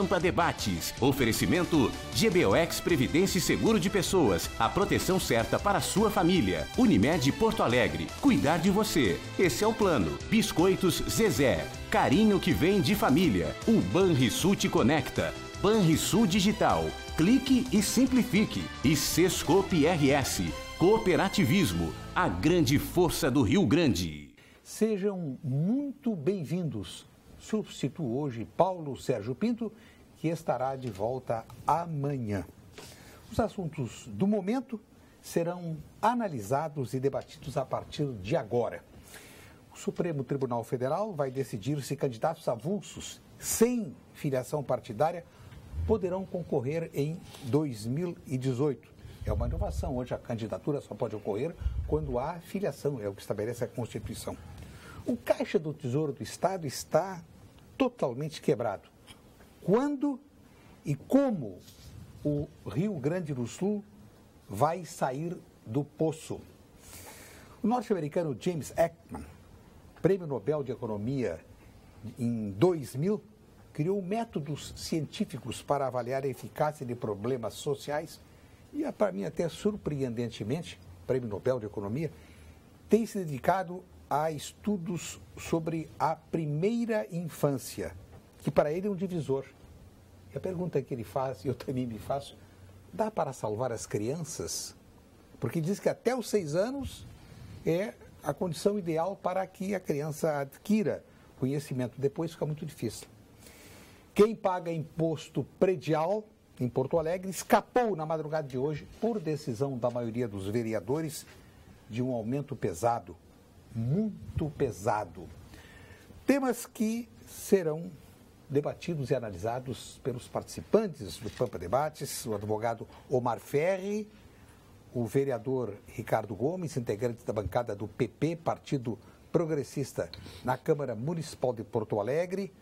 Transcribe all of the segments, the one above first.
Pampa Debates. Oferecimento GBOX Previdência e Seguro de Pessoas. A proteção certa para a sua família. Unimed Porto Alegre. Cuidar de você. Esse é o plano. Biscoitos Zezé. Carinho que vem de família. O Banrisul te conecta. Banrisul Digital. Clique e simplifique. E Sescope RS. Cooperativismo. A grande força do Rio Grande. Sejam muito bem-vindos. Substituo hoje Paulo Sérgio Pinto, que estará de volta amanhã. Os assuntos do momento serão analisados e debatidos a partir de agora. O Supremo Tribunal Federal vai decidir se candidatos avulsos sem filiação partidária poderão concorrer em 2018. É uma inovação. Hoje a candidatura só pode ocorrer quando há filiação, é o que estabelece a Constituição. O Caixa do Tesouro do Estado está totalmente quebrado. Quando e como o Rio Grande do Sul vai sair do poço? O norte-americano James Ekman, prêmio Nobel de Economia em 2000, criou métodos científicos para avaliar a eficácia de problemas sociais e, para mim, até surpreendentemente, prêmio Nobel de Economia, tem se dedicado a estudos sobre a primeira infância, que para ele é um divisor. E a pergunta que ele faz, e eu também me faço, dá para salvar as crianças? Porque diz que até os seis anos é a condição ideal para que a criança adquira conhecimento. Depois fica muito difícil. Quem paga imposto predial em Porto Alegre escapou na madrugada de hoje, por decisão da maioria dos vereadores, de um aumento pesado, muito pesado. Temas que serão debatidos e analisados pelos participantes do Pampa Debates, o advogado Omar Ferri, o vereador Ricardo Gomes, integrante da bancada do PP, Partido Progressista, na Câmara Municipal de Porto Alegre,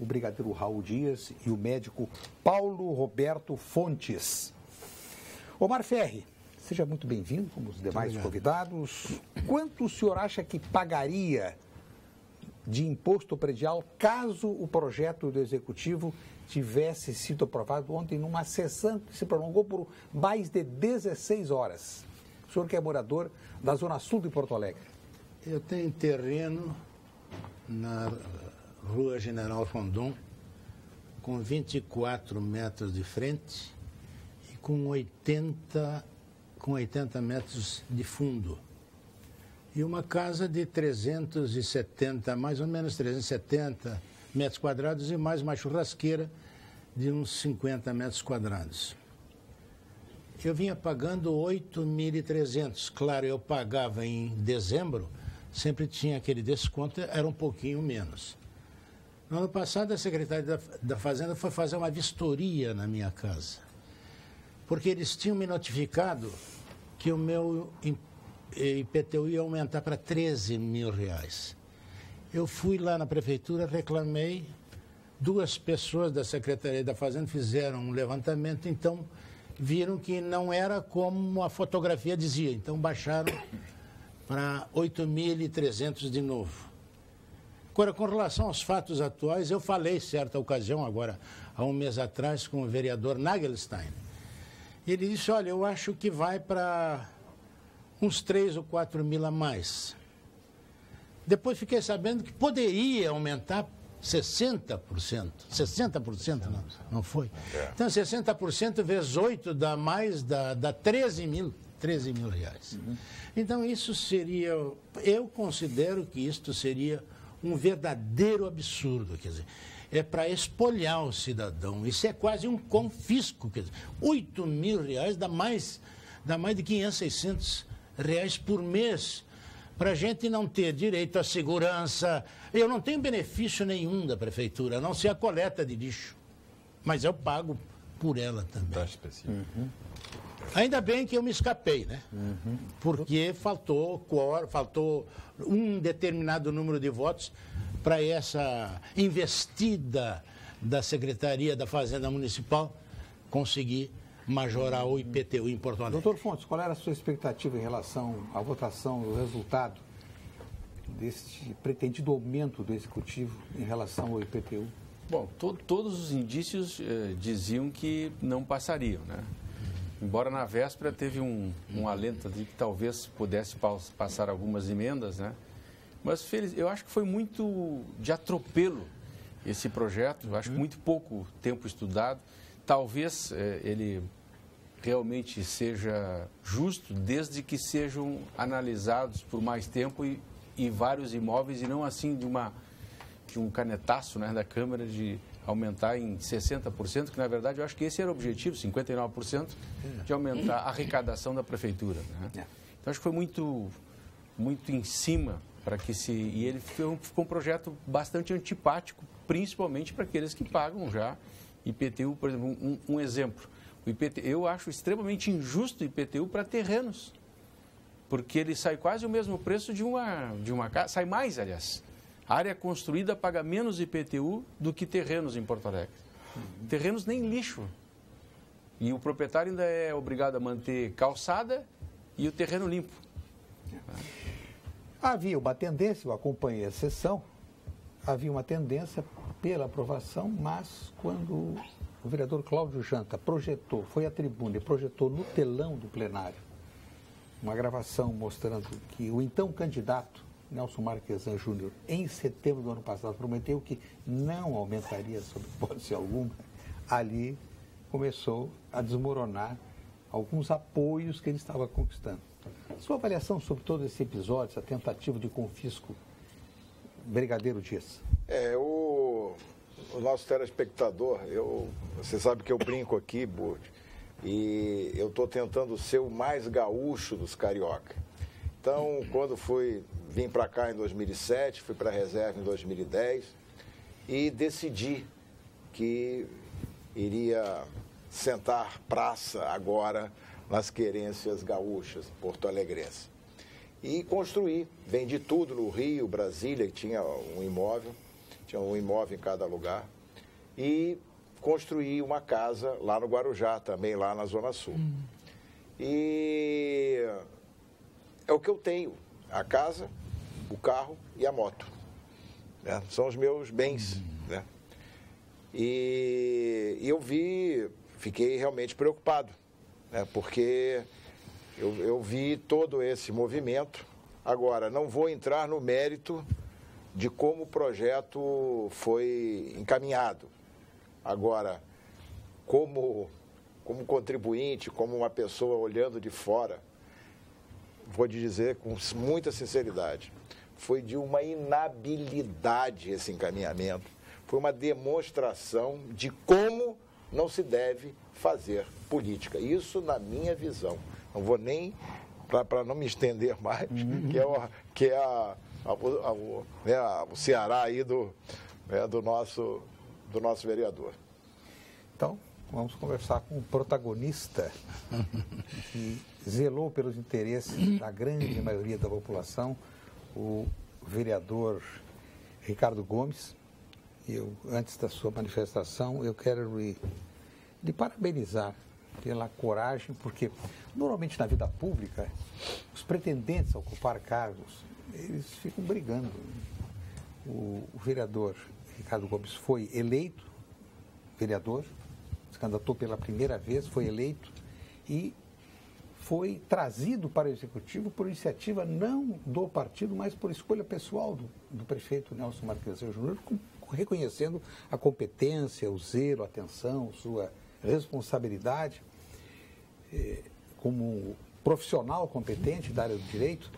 o brigadeiro Raul Dias e o médico Paulo Roberto Fontes. Omar Ferri, seja muito bem-vindo, como os demais convidados. Quanto o senhor acha que pagaria de imposto predial caso o projeto do Executivo tivesse sido aprovado ontem numa sessão que se prolongou por mais de 16 horas? O senhor que é morador da Zona Sul de Porto Alegre. Eu tenho terreno na Rua General Rondon, com 24 metros de frente e com 80, com 80 metros de fundo. E uma casa de 370, mais ou menos 370 metros quadrados e mais uma churrasqueira de uns 50 metros quadrados. Eu vinha pagando 8.300. Claro, eu pagava em dezembro, sempre tinha aquele desconto, era um pouquinho menos. No ano passado, a Secretaria da, da Fazenda foi fazer uma vistoria na minha casa. Porque eles tinham me notificado que o meu IPTU ia aumentar para 13 mil reais. Eu fui lá na prefeitura, reclamei, duas pessoas da Secretaria da Fazenda fizeram um levantamento, então viram que não era como a fotografia dizia, então baixaram para 8.300 de novo. Agora, com relação aos fatos atuais, eu falei certa ocasião, agora, há um mês atrás, com o vereador Nagelstein. Ele disse, olha, eu acho que vai para uns 3 ou 4 mil a mais. Depois fiquei sabendo que poderia aumentar 60%. 60% não, não foi? É. Então, 60% vezes 8 dá mais, dá, dá 13 mil. 13 mil reais. Uhum. Então, isso seria. Eu considero que isto seria um verdadeiro absurdo. Quer dizer, é para espolhar o cidadão. Isso é quase um confisco. Quer dizer, 8 mil reais dá mais, dá mais de 500, 600 reais por mês para a gente não ter direito à segurança. Eu não tenho benefício nenhum da prefeitura, a não ser a coleta de lixo. Mas eu pago por ela também. Uhum. Ainda bem que eu me escapei, né? Uhum. Porque faltou, faltou um determinado número de votos para essa investida da Secretaria da Fazenda Municipal conseguir majorar o IPTU em Porto Alegre. Doutor Fontes, qual era a sua expectativa em relação à votação e o resultado deste pretendido aumento do Executivo em relação ao IPTU? Bom, to, todos os indícios eh, diziam que não passariam, né? Embora na véspera teve um, um alento de que talvez pudesse passar algumas emendas, né? Mas feliz, eu acho que foi muito de atropelo esse projeto, eu acho que muito pouco tempo estudado. Talvez eh, ele realmente seja justo desde que sejam analisados por mais tempo e, e vários imóveis e não assim de uma de um canetaço né, da Câmara de aumentar em 60%, que na verdade eu acho que esse era o objetivo, 59%, de aumentar a arrecadação da prefeitura. Né? É. Então acho que foi muito, muito em cima para que se. E ele ficou um projeto bastante antipático, principalmente para aqueles que pagam já IPTU, por exemplo, um, um exemplo. O IPTU, eu acho extremamente injusto o IPTU para terrenos, porque ele sai quase o mesmo preço de uma, de uma casa, sai mais, aliás. A área construída paga menos IPTU do que terrenos em Porto Alegre. Terrenos nem lixo. E o proprietário ainda é obrigado a manter calçada e o terreno limpo. Havia uma tendência, eu acompanhei a sessão, havia uma tendência pela aprovação, mas quando o vereador Cláudio Janta projetou, foi à tribuna e projetou no telão do plenário uma gravação mostrando que o então candidato Nelson Marquesan Júnior, em setembro do ano passado, prometeu que não aumentaria sob hipótese alguma, ali começou a desmoronar alguns apoios que ele estava conquistando. Sua avaliação sobre todo esse episódio, essa tentativa de confisco, Brigadeiro Dias? É, o, o nosso telespectador, eu, você sabe que eu brinco aqui, Burt, e eu estou tentando ser o mais gaúcho dos carioca. Então, quando fui vim para cá em 2007, fui para a reserva em 2010 e decidi que iria sentar praça agora nas querências gaúchas, porto alegrense. E construí, vendi tudo no Rio, Brasília, tinha um imóvel, tinha um imóvel em cada lugar, e construí uma casa lá no Guarujá, também lá na Zona Sul. Hum. E é o que eu tenho. A casa, o carro e a moto. Né? São os meus bens. Uhum. Né? E, e, eu vi, fiquei realmente preocupado, né? porque eu, eu vi todo esse movimento. Agora, não vou entrar no mérito de como o projeto foi encaminhado. Agora, como, como contribuinte, como uma pessoa olhando de fora, vou te dizer com muita sinceridade, foi de uma inabilidade esse encaminhamento. Foi uma demonstração de como não se deve fazer política. Isso na minha visão. Não vou nem, para não me estender mais, uhum. que é, o, que é a, a, a, o, né, o Ceará aí do, né, do, nosso, do nosso vereador. Então, vamos conversar com o protagonista que zelou pelos interesses da grande maioria da população, o vereador Ricardo Gomes. Eu, antes da sua manifestação, eu quero lhe, lhe parabenizar pela coragem, porque normalmente na vida pública, os pretendentes a ocupar cargos, eles ficam brigando. O, o vereador Ricardo Gomes foi eleito vereador, se candidatou pela primeira vez, foi eleito e foi trazido para o Executivo por iniciativa não do partido, mas por escolha pessoal do, do prefeito Nelson Marques Júnior, reconhecendo a competência, o zelo, a atenção, sua responsabilidade eh, como profissional competente da área do direito.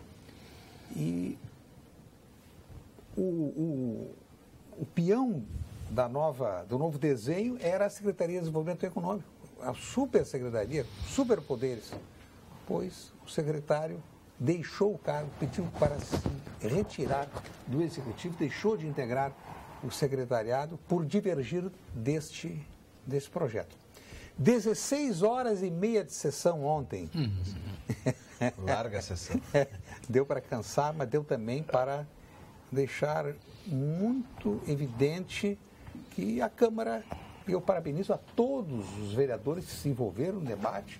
E o, o, o peão da nova, do novo desenho era a Secretaria de Desenvolvimento Econômico, a super secretaria, superpoderes depois o secretário deixou o cargo, pediu para se retirar do executivo, deixou de integrar o secretariado por divergir deste, deste projeto. 16 horas e meia de sessão ontem. Uhum. Larga a sessão. deu para cansar, mas deu também para deixar muito evidente que a Câmara, e eu parabenizo a todos os vereadores que se envolveram no debate,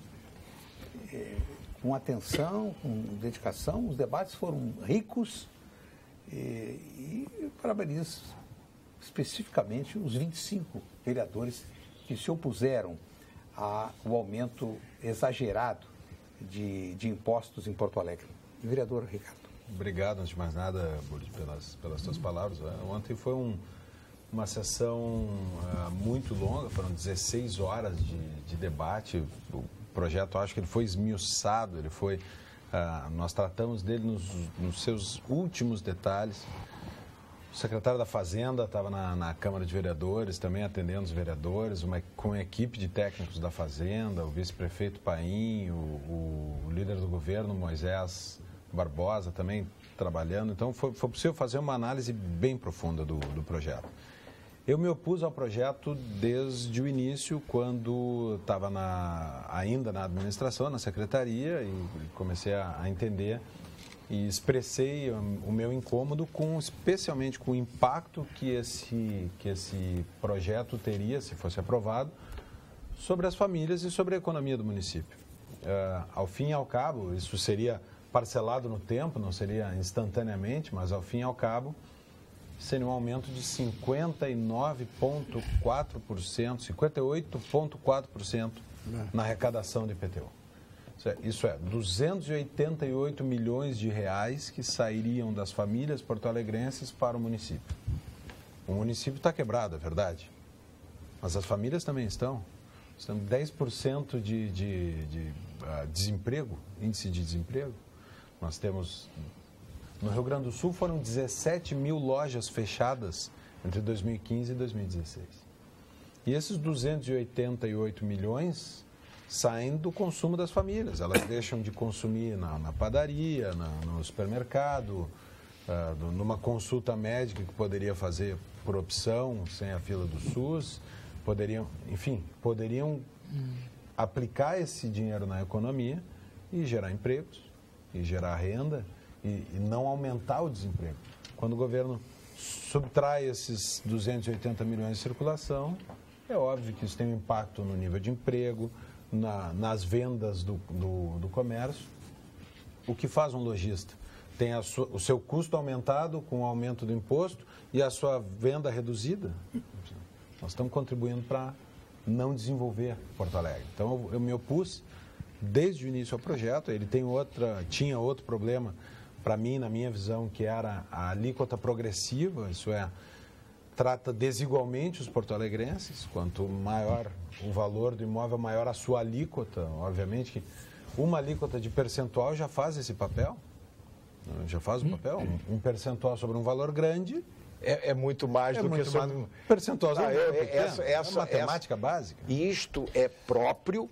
é, com atenção, com dedicação. Os debates foram ricos e, e parabenizo especificamente os 25 vereadores que se opuseram ao aumento exagerado de, de impostos em Porto Alegre. Vereador Ricardo. Obrigado, antes de mais nada, Boris, pelas, pelas tuas palavras. É, ontem foi um, uma sessão uh, muito longa, foram 16 horas de, de, debate. O projeto, acho que ele foi esmiuçado, ele foi. Uh, nós tratamos dele nos, nos, seus últimos detalhes. O secretário da Fazenda estava na, na, Câmara de Vereadores, também atendendo os vereadores, uma, com a equipe de técnicos da Fazenda, o vice-prefeito Paim, o, o líder do governo, Moisés Barbosa, também trabalhando. Então, foi, foi possível fazer uma análise bem profunda do, do projeto. Eu me opus ao projeto desde o início, quando estava ainda na administração, na secretaria, e comecei a, a entender e expressei o meu incômodo com especialmente com o impacto que esse que esse projeto teria se fosse aprovado sobre as famílias e sobre a economia do município. Uh, ao fim e ao cabo, isso seria parcelado no tempo, não seria instantaneamente, mas ao fim e ao cabo seria um aumento de 59,4%, 58,4% na arrecadação de IPTU. Isso é, 288 é milhões de reais que sairiam das famílias porto-alegrenses para o município. O município está quebrado, é verdade. Mas as famílias também estão. Estão 10% de, de, de uh, desemprego, índice de desemprego. Nós temos no Rio Grande do Sul foram 17 mil lojas fechadas entre 2015 e 2016. E esses 288 milhões saem do consumo das famílias. Elas deixam de consumir na, na padaria, na, no supermercado, uh, numa consulta médica que poderia fazer por opção, sem a fila do SUS. Poderiam, enfim, poderiam hum. aplicar esse dinheiro na economia e gerar empregos, e gerar renda e, e não aumentar o desemprego. Quando o governo subtrai esses 280 milhões de circulação, é óbvio que isso tem um impacto no nível de emprego, na, nas vendas do, do, do, comércio. O que faz um lojista? Tem sua, o seu custo aumentado com o aumento do imposto e a sua venda reduzida. Nós estamos contribuindo para não desenvolver Porto Alegre. Então eu, eu me opus desde o início ao projeto. Ele tem outra, tinha outro problema para mim, na minha visão, que era a alíquota progressiva, isso é, trata desigualmente os porto-alegrenses. Quanto maior o valor do imóvel, maior a sua alíquota. Obviamente que uma alíquota de percentual já faz esse papel. Né, já faz o papel. Um, percentual sobre um valor grande é, é, muito mais é do muito que sobre percentual sobre um valor essa, essa, é matemática essa, básica. Isto é próprio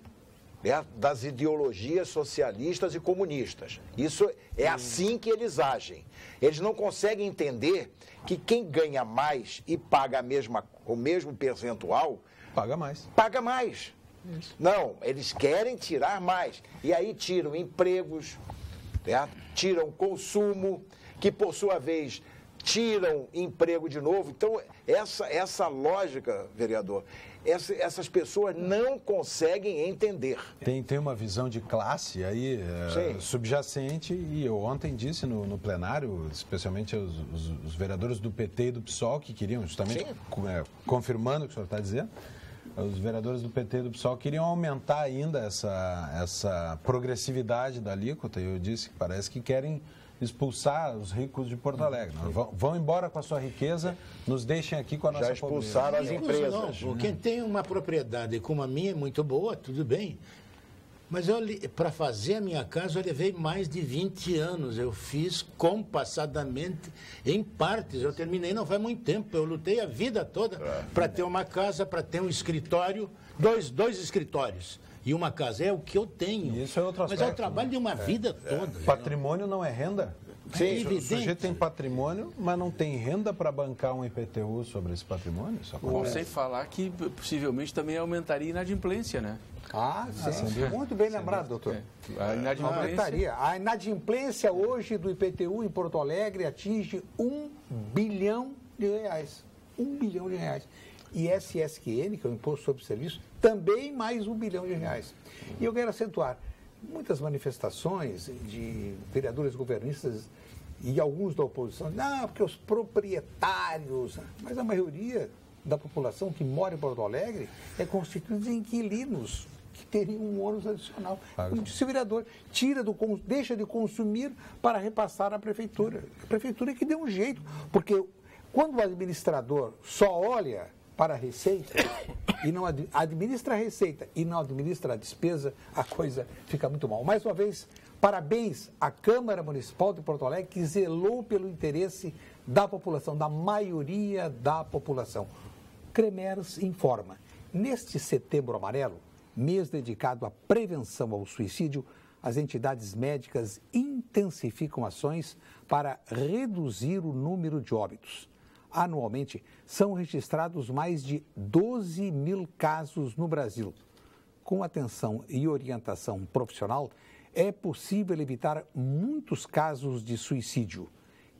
né, das ideologias socialistas e comunistas. Isso é assim que eles agem. Eles não conseguem entender que quem ganha mais e paga a mesma, o mesmo percentual. Paga mais. Paga mais. Isso. Não, eles querem tirar mais. E aí tiram empregos, né, tiram consumo, que por sua vez tiram emprego de novo. Então, essa, essa lógica, vereador, essa, essas pessoas não conseguem entender. Tem, tem uma visão de classe aí é, subjacente e eu ontem disse no, no plenário, especialmente os, os, os, vereadores do PT e do PSOL que queriam justamente, é, confirmando o que o senhor está dizendo, os vereadores do PT e do PSOL queriam aumentar ainda essa, essa progressividade da alíquota e eu disse que parece que querem expulsar os ricos de Porto Alegre. Vão, vão, embora com a sua riqueza, nos deixem aqui com a nossa Já expulsaram pobreza. as empresas. Não, quem tem uma propriedade como a minha é muito boa, tudo bem. Mas para fazer a minha casa eu levei mais de 20 anos. Eu fiz compassadamente, em partes. Eu terminei não faz muito tempo. Eu lutei a vida toda é. para ter uma casa, para ter um escritório, dois, dois escritórios e uma casa. É o que eu tenho. Isso é outro aspecto. Mas é o trabalho né? de uma é, vida é. toda. Patrimônio não é renda? Sim, é o sujeito tem patrimônio, mas não tem renda para bancar um IPTU sobre esse patrimônio? Ou sem falar que possivelmente também aumentaria a inadimplência, né? Ah, sim. Muito bem lembrado, doutor. É. A inadimplência... A inadimplência hoje do IPTU em Porto Alegre atinge um bilhão de reais. Um bilhão de reais. E SSQN, que é o Imposto sobre Serviço, também mais um bilhão de reais. E eu quero acentuar, muitas manifestações de vereadores governistas E alguns da oposição, não, porque os proprietários. Mas a maioria da população que mora em Porto Alegre é constituída de inquilinos que teriam um ônus adicional. Como disse o vereador, tira do, deixa de consumir para repassar à prefeitura. A prefeitura é que deu um jeito, porque quando o administrador só olha para a receita e não administra a receita e não administra a despesa, a coisa fica muito mal. Mais uma vez, parabéns à Câmara Municipal de Porto Alegre que zelou pelo interesse da população, da maioria da população. Cremers informa. Neste setembro amarelo, mês dedicado à prevenção ao suicídio, as entidades médicas intensificam ações para reduzir o número de óbitos. Anualmente, são registrados mais de 12 mil casos no Brasil. Com atenção e orientação profissional, é possível evitar muitos casos de suicídio.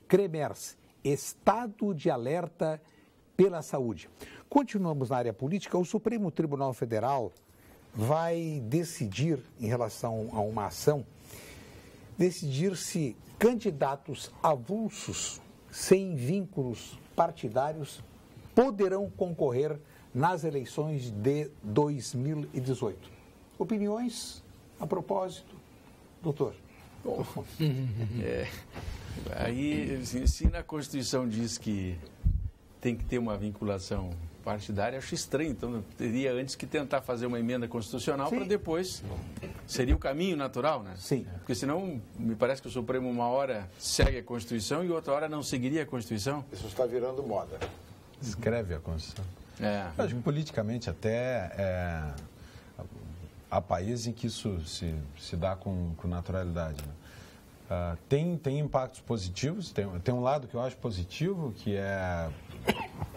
CREMERS, Estado de Alerta pela Saúde. Continuamos na área política. O Supremo Tribunal Federal vai decidir, em relação a uma ação, decidir se candidatos avulsos, sem vínculos partidários, poderão concorrer nas eleições de 2018. Opiniões a propósito, doutor? Bom, é, aí, assim, se na Constituição diz que tem que ter uma vinculação partidária, acho estranho. Então, teria antes que tentar fazer uma emenda constitucional para depois. Seria o caminho natural, né? Sim. Porque senão, me parece que o Supremo, uma hora segue a Constituição e outra hora não seguiria a Constituição. Isso está virando moda. Escreve a Constituição. É. Acho que politicamente até é, há países em que isso se, se dá com, com naturalidade. Né? Uh, tem, tem impactos positivos, tem, tem um lado que eu acho positivo, que é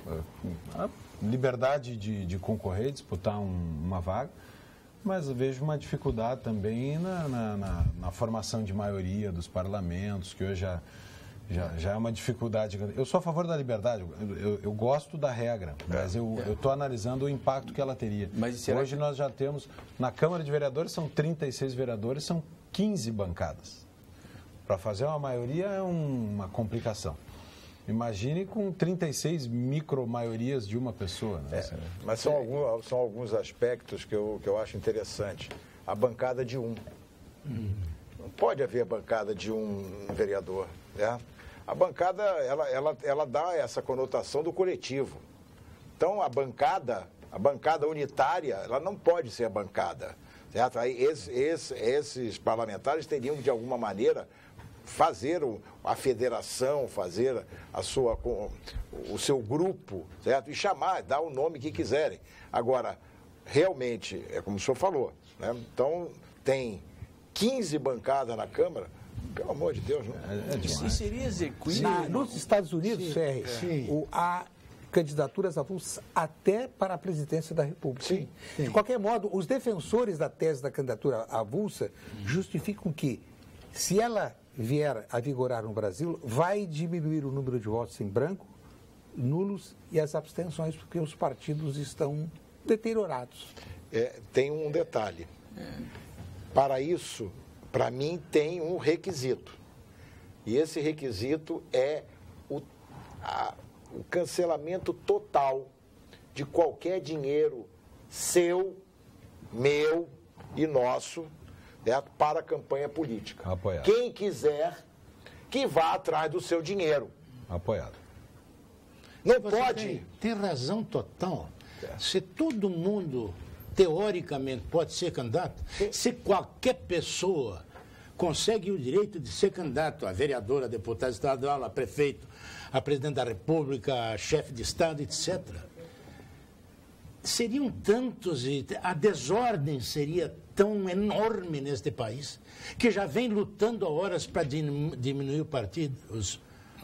uh, liberdade de, de concorrer, disputar um, uma vaga, mas vejo uma dificuldade também na, na, na, na, formação de maioria dos parlamentos, que hoje já, já, já é uma dificuldade. Eu sou a favor da liberdade, eu, eu, eu gosto da regra, mas eu estou analisando o impacto que ela teria. Hoje que... nós já temos, na Câmara de Vereadores são 36 vereadores, são 15 bancadas. Para fazer uma maioria é um, uma complicação. Imagine com 36 micro-maiorias de uma pessoa. Né? É, mas são, alguns, são alguns aspectos que eu, que eu acho interessante. A bancada de um. Não pode haver bancada de um vereador. Né? A bancada, ela, ela, ela dá essa conotação do coletivo. Então, a bancada, a bancada unitária, ela não pode ser a bancada. Certo? Aí, esses, esses parlamentares teriam, de alguma maneira, fazer a federação, fazer a sua, o seu grupo, certo? E chamar, dar o nome que quiserem. Agora, realmente, é como o senhor falou, né? Então, tem 15 bancadas na Câmara, pelo amor de Deus, não. É, é e seria execuível? Nos Estados Unidos, Ferre, é. o, há candidaturas avulsas até para a presidência da República. Sim, sim. De qualquer modo, os defensores da tese da candidatura avulsa justificam que, se ela vier a vigorar no Brasil, vai diminuir o número de votos em branco, nulos e as abstenções, porque os partidos estão deteriorados. É, tem um detalhe. Para isso, para mim, tem um requisito. E esse requisito é o, a, o cancelamento total de qualquer dinheiro seu, meu e nosso né, para a campanha política. Apoiado. Quem quiser que vá atrás do seu dinheiro. Apoiado. Não Você pode. Tem, tem razão total. É. Se todo mundo, teoricamente, pode ser candidato, se qualquer pessoa consegue o direito de ser candidato a vereador, a deputado estadual, a prefeito, a presidente da República, a chefe de Estado, etc. Seriam tantos e a desordem seria tão enorme neste país, que já vem lutando há horas para diminuir o partido, os,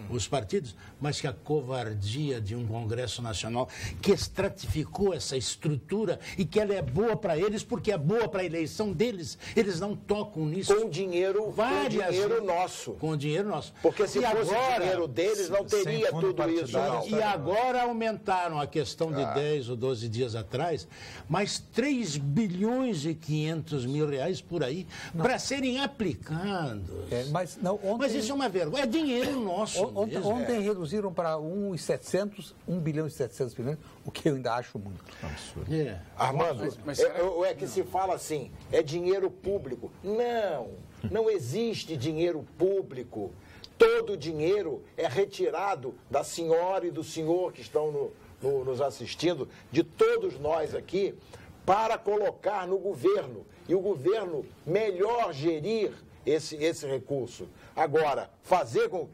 os partidos, mas que a covardia de um Congresso Nacional que estratificou essa estrutura e que ela é boa para eles porque é boa para a eleição deles. Eles não tocam nisso. Com dinheiro, Várias- com dinheiro nosso. Com dinheiro nosso. Porque se E fosse agora- dinheiro deles, não teria tudo isso, não. E agora aumentaram a questão de 10 ou 12 dias atrás, mais 3 bilhões e 500 mil reais por aí para serem aplicados. É, mas não, ontem, Mas isso é uma vergonha. É dinheiro nosso. On- ontem, mesmo. ontem reduziram para 1,700, 1 bilhão e 700 milhões, o que eu ainda acho muito. É. Armando, Mas- mas é, será- é- é que se fala assim, é dinheiro público. Não, não existe dinheiro público. Todo o dinheiro é retirado da senhora e do senhor que estão no- no- nos assistindo, de todos nós aqui, para colocar no governo. E o governo melhor gerir esse, esse recurso. Agora, fazer com.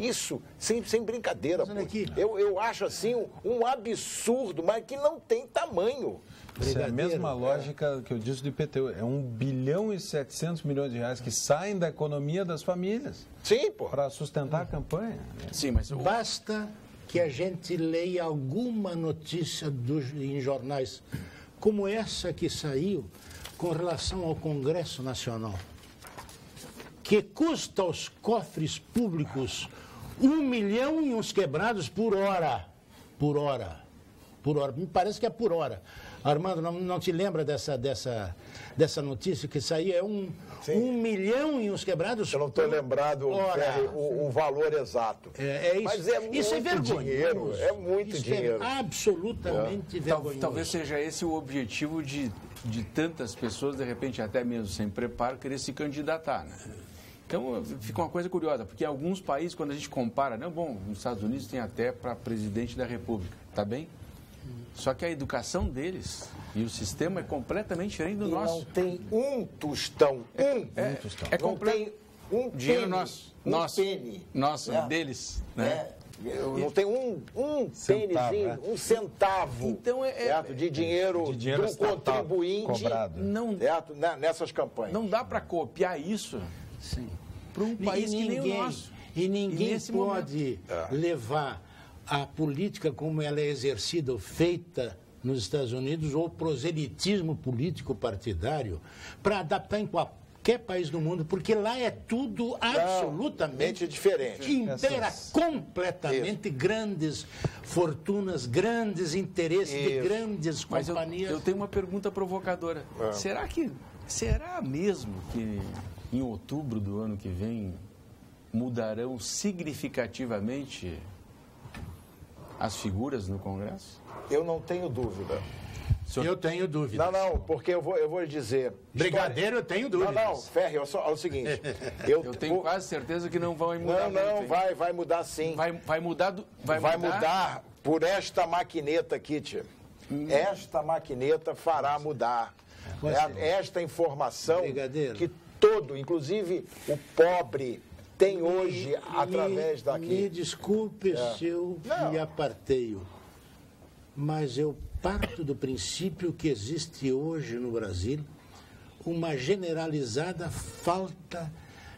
Isso, sem, sem brincadeira. Mas olha pô. aqui. Eu, eu acho assim um, um absurdo, mas que não tem tamanho. Isso é a mesma lógica que eu disse do IPTU. É 1 bilhão e 700 milhões de reais que saem da economia das famílias Sim, pô. para sustentar a campanha. Sim, mas Basta que a gente leia alguma notícia dos- em jornais, como essa que saiu com relação ao Congresso Nacional, que custa aos cofres públicos um milhão e uns quebrados por hora. Por hora. Por hora. Me parece que é por hora. Armando, não, não te lembra dessa, dessa, dessa notícia que saiu? É um, um milhão e uns quebrados Eu não estou lembrado o, o valor exato. É, é isso. Mas é isso é muito vergonhoso. dinheiro, é muito Isso dinheiro. É absolutamente Tal- vergonhoso. talvez seja esse o objetivo de, de tantas pessoas, de repente, até mesmo sem preparo, querer se candidatar. Né? Então, fica uma coisa curiosa, porque em alguns países, quando a gente compara, não, bom, nos Estados Unidos tem até para presidente da República, tá bem? Só que a educação deles e o sistema é completamente diferente do E não nosso. tem um tostão. Um. É, é não comple- tem um dinheiro penny, nosso, Um nosso, penny. nosso, É. deles, né? É. Não tem um, um Centavo, né? um centavo Então, é- é- certo? de dinheiro, De dinheiro do contribuinte cobrado. Não, certo? Na- nessas campanhas. não dá para copiar isso Sim. para um país e que nem ninguém, o nosso. E ninguém nesse pode levar a política como ela é exercida ou feita nos Estados Unidos ou proselitismo político partidário para adaptar em qualquer país do mundo, porque lá é tudo absolutamente diferente. Impera Essas- completamente grandes fortunas, grandes interesses de Isso. grandes Mas eu, companhias. eu tenho uma pergunta provocadora. Será que será mesmo que em outubro do ano que vem mudarão significativamente as figuras no Congresso? Eu não tenho dúvida. Eu tenho dúvidas. Não, não, porque eu vou, eu vou lhe dizer. Brigadeiro, eu tenho Não, dúvidas. não, Ferre, olha, só, olha o seguinte. Eu, Eu tenho vou- quase certeza que não vai mudar. Não, não, muito, vai, vai mudar sim. Vai, vai mudar. do- vai, Vai, mudar por esta maquineta aqui, tia. Esta maquineta fará mudar. Mas- É esta informação Brigadeiro. que todo, inclusive o pobre, tem hoje através me, daqui. Me desculpe É. se eu Não. me aparteio, mas eu parto do princípio que existe hoje no Brasil uma generalizada falta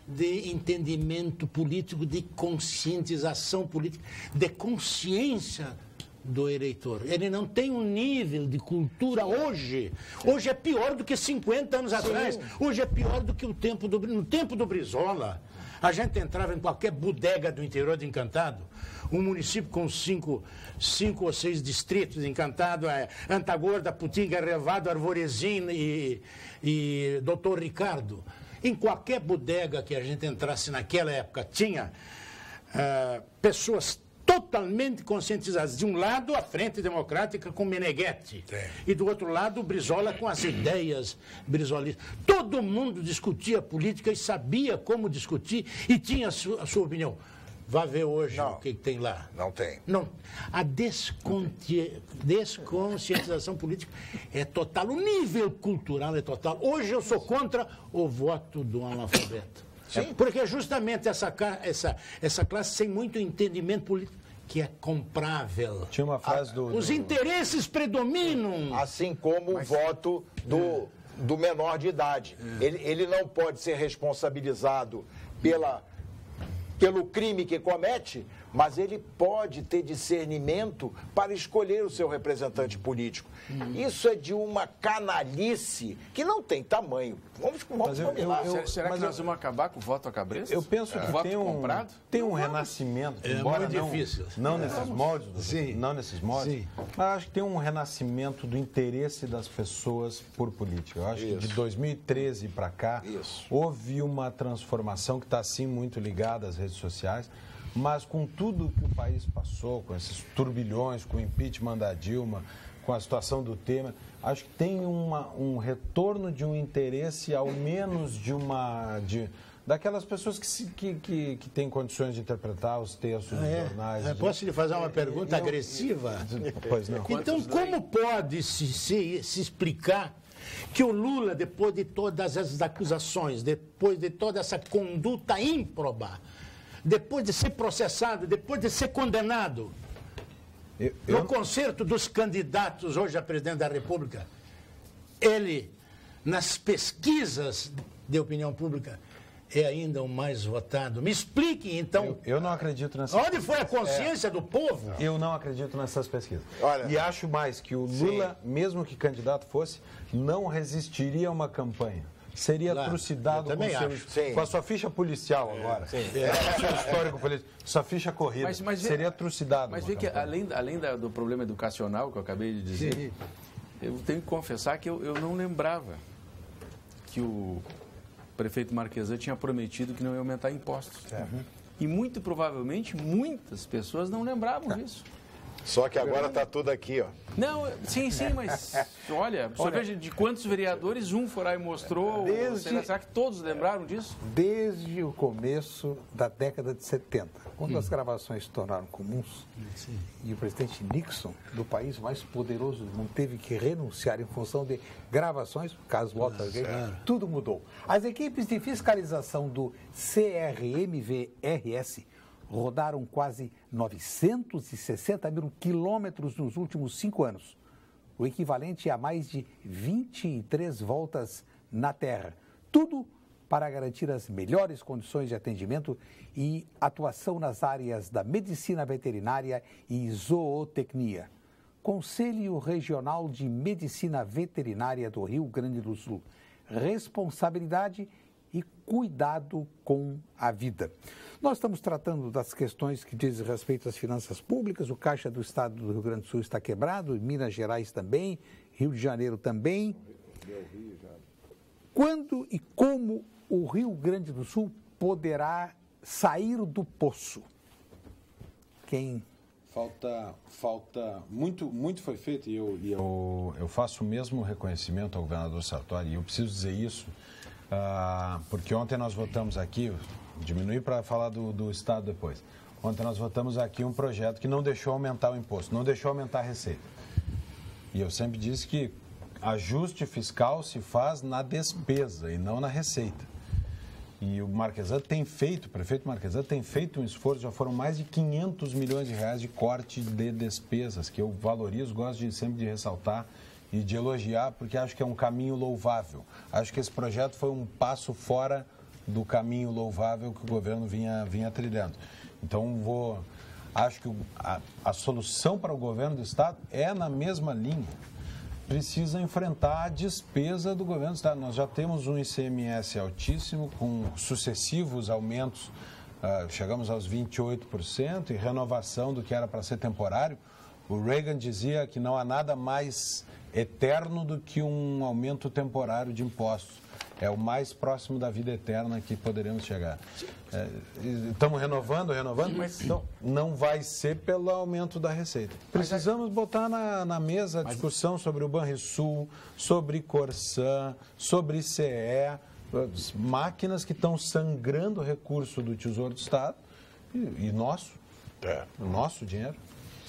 de entendimento político, de conscientização política, de consciência do eleitor. Ele não tem um nível de cultura hoje. Hoje é pior do que 50 anos atrás. Hoje é pior do que o tempo do no tempo do Brizola. A gente entrava em qualquer bodega do interior de Encantado, um município com cinco, cinco ou seis distritos de Encantado, é, Antagorda, Putinga, Revado, Arvorezinho e, e Doutor Ricardo. Em qualquer bodega que a gente entrasse naquela época, tinha ah, pessoas totalmente conscientizadas. De um lado, a Frente Democrática com Meneghetti. E do outro lado, o Brizola com as ideias brizolistas. Todo mundo discutia política e sabia como discutir e tinha a sua, a sua opinião. Vá ver hoje Não. o que, que tem lá. Não tem. Não. A desconti- desconscientização política é total. O nível cultural é total. Hoje eu sou contra o voto do analfabeto. Sim. Porque é justamente essa, essa, essa classe sem muito entendimento político que é comprável. Tinha uma frase do. Os do- interesses predominam. Assim como o voto do, do menor de idade. Ele, ele não pode ser responsabilizado pela pelo crime que comete, mas ele pode ter discernimento para escolher o seu representante político. Isso é de uma canalice que não tem tamanho. Vamos, vamos Mas eu- combinar. eu- Será, será que nós eu- vamos acabar com o voto a cabresto? Eu penso que voto tem um, comprado? tem um renascimento, É embora não, difícil. não nesses moldes, Sim. não nesses moldes, Sim. mas acho que tem um renascimento do interesse das pessoas por política. Eu acho que de 2013 para cá Isso. houve uma transformação que está sim muito ligada às redes sociais, mas com tudo que o país passou, com esses turbilhões, com o impeachment da Dilma, com a situação do Temer, acho que tem uma, um retorno de um interesse, ao menos de uma. De, daquelas pessoas que, se- que, que, que têm condições de interpretar os textos dos É. jornais. É, de- Posso lhe fazer uma pergunta eu- agressiva? Pois não. Então, como pode se, se, se explicar que o Lula, depois de todas essas acusações, depois de toda essa conduta ímproba, depois de ser processado, depois de ser condenado, Eu- no eu- concerto dos candidatos hoje a presidente da República, ele, nas pesquisas de opinião pública, é ainda o mais votado. Me explique, então, eu, eu não acredito nessa. onde foi a consciência do povo? Eu não acredito nessas pesquisas. Olha- e acho mais que o Lula, mesmo que candidato fosse, não resistiria a uma campanha. Seria Claro, trucidado com, seu- com a sua ficha policial agora. É. Seu histórico político. Sua ficha corrida. Mas- mas vê- Seria trucidado. Mas vê que campanha. além, além da- do problema educacional que eu acabei de dizer, Sim. eu tenho que confessar que eu, eu não lembrava que o prefeito Marquesan tinha prometido que não ia aumentar impostos. E muito provavelmente muitas pessoas não lembravam disso. Só que agora está tudo aqui, ó. Não, sim, sim, mas olha, você veja de quantos vereadores um foi lá e mostrou. Desde- Será, será que todos lembraram disso? Desde o começo da década de 70, quando as gravações se tornaram comuns e o presidente Nixon, do país mais poderoso do mundo, teve que renunciar em função de gravações, caso Watergate, tudo mudou. As equipes de fiscalização do CRMVRS rodaram quase 960 mil quilômetros nos últimos cinco anos, o equivalente a mais de 23 voltas na Terra. Tudo para garantir as melhores condições de atendimento e atuação nas áreas da medicina veterinária e zootecnia. Conselho Regional de Medicina Veterinária do Rio Grande do Sul. Responsabilidade e cuidado com a vida. Nós estamos tratando das questões que dizem respeito às finanças públicas. O Caixa do Estado do Rio Grande do Sul está quebrado, Minas Gerais também, Rio de Janeiro também. Quando e como o Rio Grande do Sul poderá sair do poço? Quem Falta, falta muito, muito foi feito e eu, e eu, eu faço o mesmo reconhecimento ao governador Sartori e eu preciso dizer isso ah, porque ontem nós votamos aqui, diminuir para falar do, do Estado depois. Ontem nós votamos aqui um projeto que não deixou aumentar o imposto, não deixou aumentar a receita. E eu sempre disse que ajuste fiscal se faz na despesa e não na receita. E o Marquesan tem feito, o prefeito Marquesan tem feito um esforço, já foram mais de 500 milhões de reais de corte de despesas, que eu valorizo, gosto de, sempre de ressaltar e de elogiar, porque acho que é um caminho louvável. Acho que esse projeto foi um passo fora do caminho louvável que o governo vinha, vinha trilhando. Então, vou, acho que a, a solução para o governo do Estado é na mesma linha precisa enfrentar a despesa do governo do Estado. Nós já temos um ICMS altíssimo, com sucessivos aumentos, ah, chegamos aos 28%, e renovação do que era para ser temporário. O Reagan dizia que não há nada mais eterno do que um aumento temporário de impostos. É o mais próximo da vida eterna que poderemos chegar. É, estamos renovando, renovando. Então, não vai ser pelo aumento da receita. Precisamos botar na, na mesa a discussão sobre o Banrisul, sobre Corsã, sobre as máquinas que estão sangrando recurso do Tesouro do Estado e, e nosso, É. o nosso dinheiro.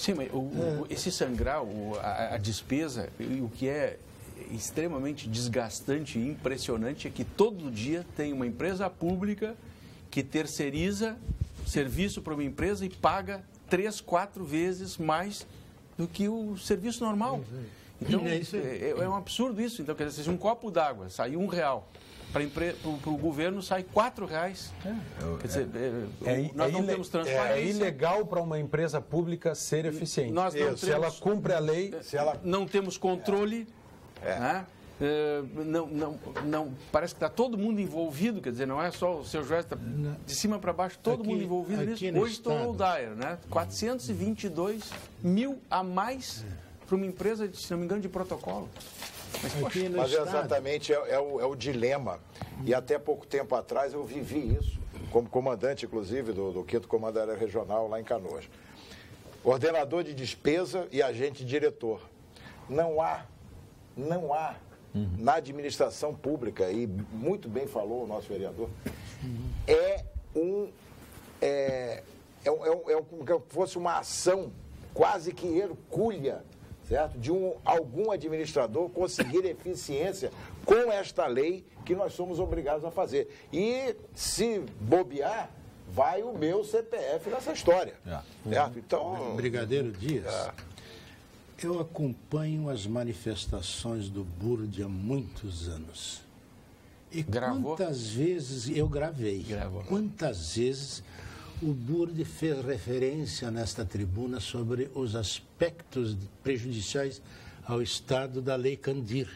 Sim, mas o- o- esse sangrar, o- a, a despesa, o que é extremamente desgastante e impressionante é que todo dia tem uma empresa pública que terceiriza serviço para uma empresa e paga três, quatro vezes mais do que o serviço normal. Então, É isso aí. é, é um absurdo isso. Então, quer dizer, um copo d'água sair um real para o governo sai quatro reais. Quer dizer, é, é, nós não temos transparência. É ilegal para uma empresa pública ser eficiente. Nós não se ela cumpre a lei, se ela... não temos controle. É. Né? É, não, não, não, parece que está todo mundo envolvido, quer dizer, não é só o seu Jorge, tá de cima para baixo, todo aqui, mundo envolvido nisso. Hoje estou no Dyer, né? 422 mil a mais para uma empresa, se não me engano, de protocolo. Mas, poxa, mas é exatamente é, é, o, é, o, dilema. E até pouco tempo atrás eu vivi isso, como comandante, inclusive, do, do 5 Comando Aéreo Regional lá em Canoas. Ordenador de despesa e agente diretor. Não há, não há uhum. na administração pública, e muito bem falou o nosso vereador, uhum. é um. É, é, um, é, um, é como se fosse uma ação quase que hercúlea certo? de um, algum administrador conseguir eficiência com esta lei que nós somos obrigados a fazer. E se bobear, vai o meu CPF nessa história. É. Certo? Então. Brigadeiro Dias. É. Eu acompanho as manifestações do Burde há muitos anos. E Gravou? quantas vezes eu gravei? Gravou. Quantas vezes o Burde fez referência nesta tribuna sobre os aspectos prejudiciais ao Estado da Lei Candir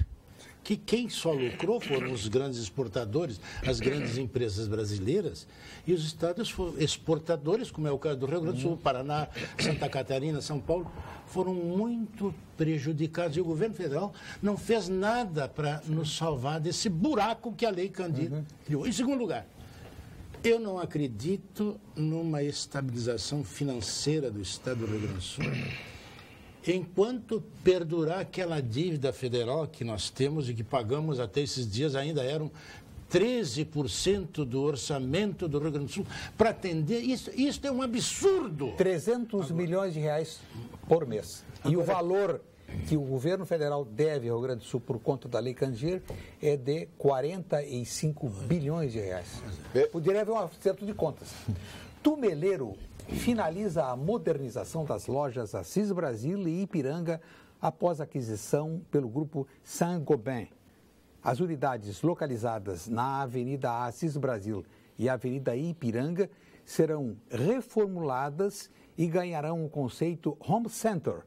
que quem só lucrou foram os grandes exportadores, as grandes empresas brasileiras, e os estados exportadores, como é o caso do Rio Grande do Sul, Paraná, Santa Catarina, São Paulo, foram muito prejudicados. E o governo federal não fez nada para nos salvar desse buraco que a Lei Candir uhum. criou. Em segundo lugar, eu não acredito numa estabilização financeira do Estado do Rio Grande do Sul enquanto perdurar aquela dívida federal que nós temos e que pagamos até esses dias, ainda eram 13% do orçamento do Rio Grande do Sul para atender. Isso, isso é um absurdo. 300 Agora. milhões de reais por mês. Agora. E o valor que o governo federal deve ao Rio Grande do Sul por conta da Lei Candir é de 45 bilhões de reais. Poderia haver um acerto de contas. Tumeleiro finaliza a modernização das lojas Assis Brasil e Ipiranga após aquisição pelo grupo Saint-Gobain. As unidades localizadas na Avenida Assis Brasil e Avenida Ipiranga serão reformuladas e ganharão o conceito Home Center.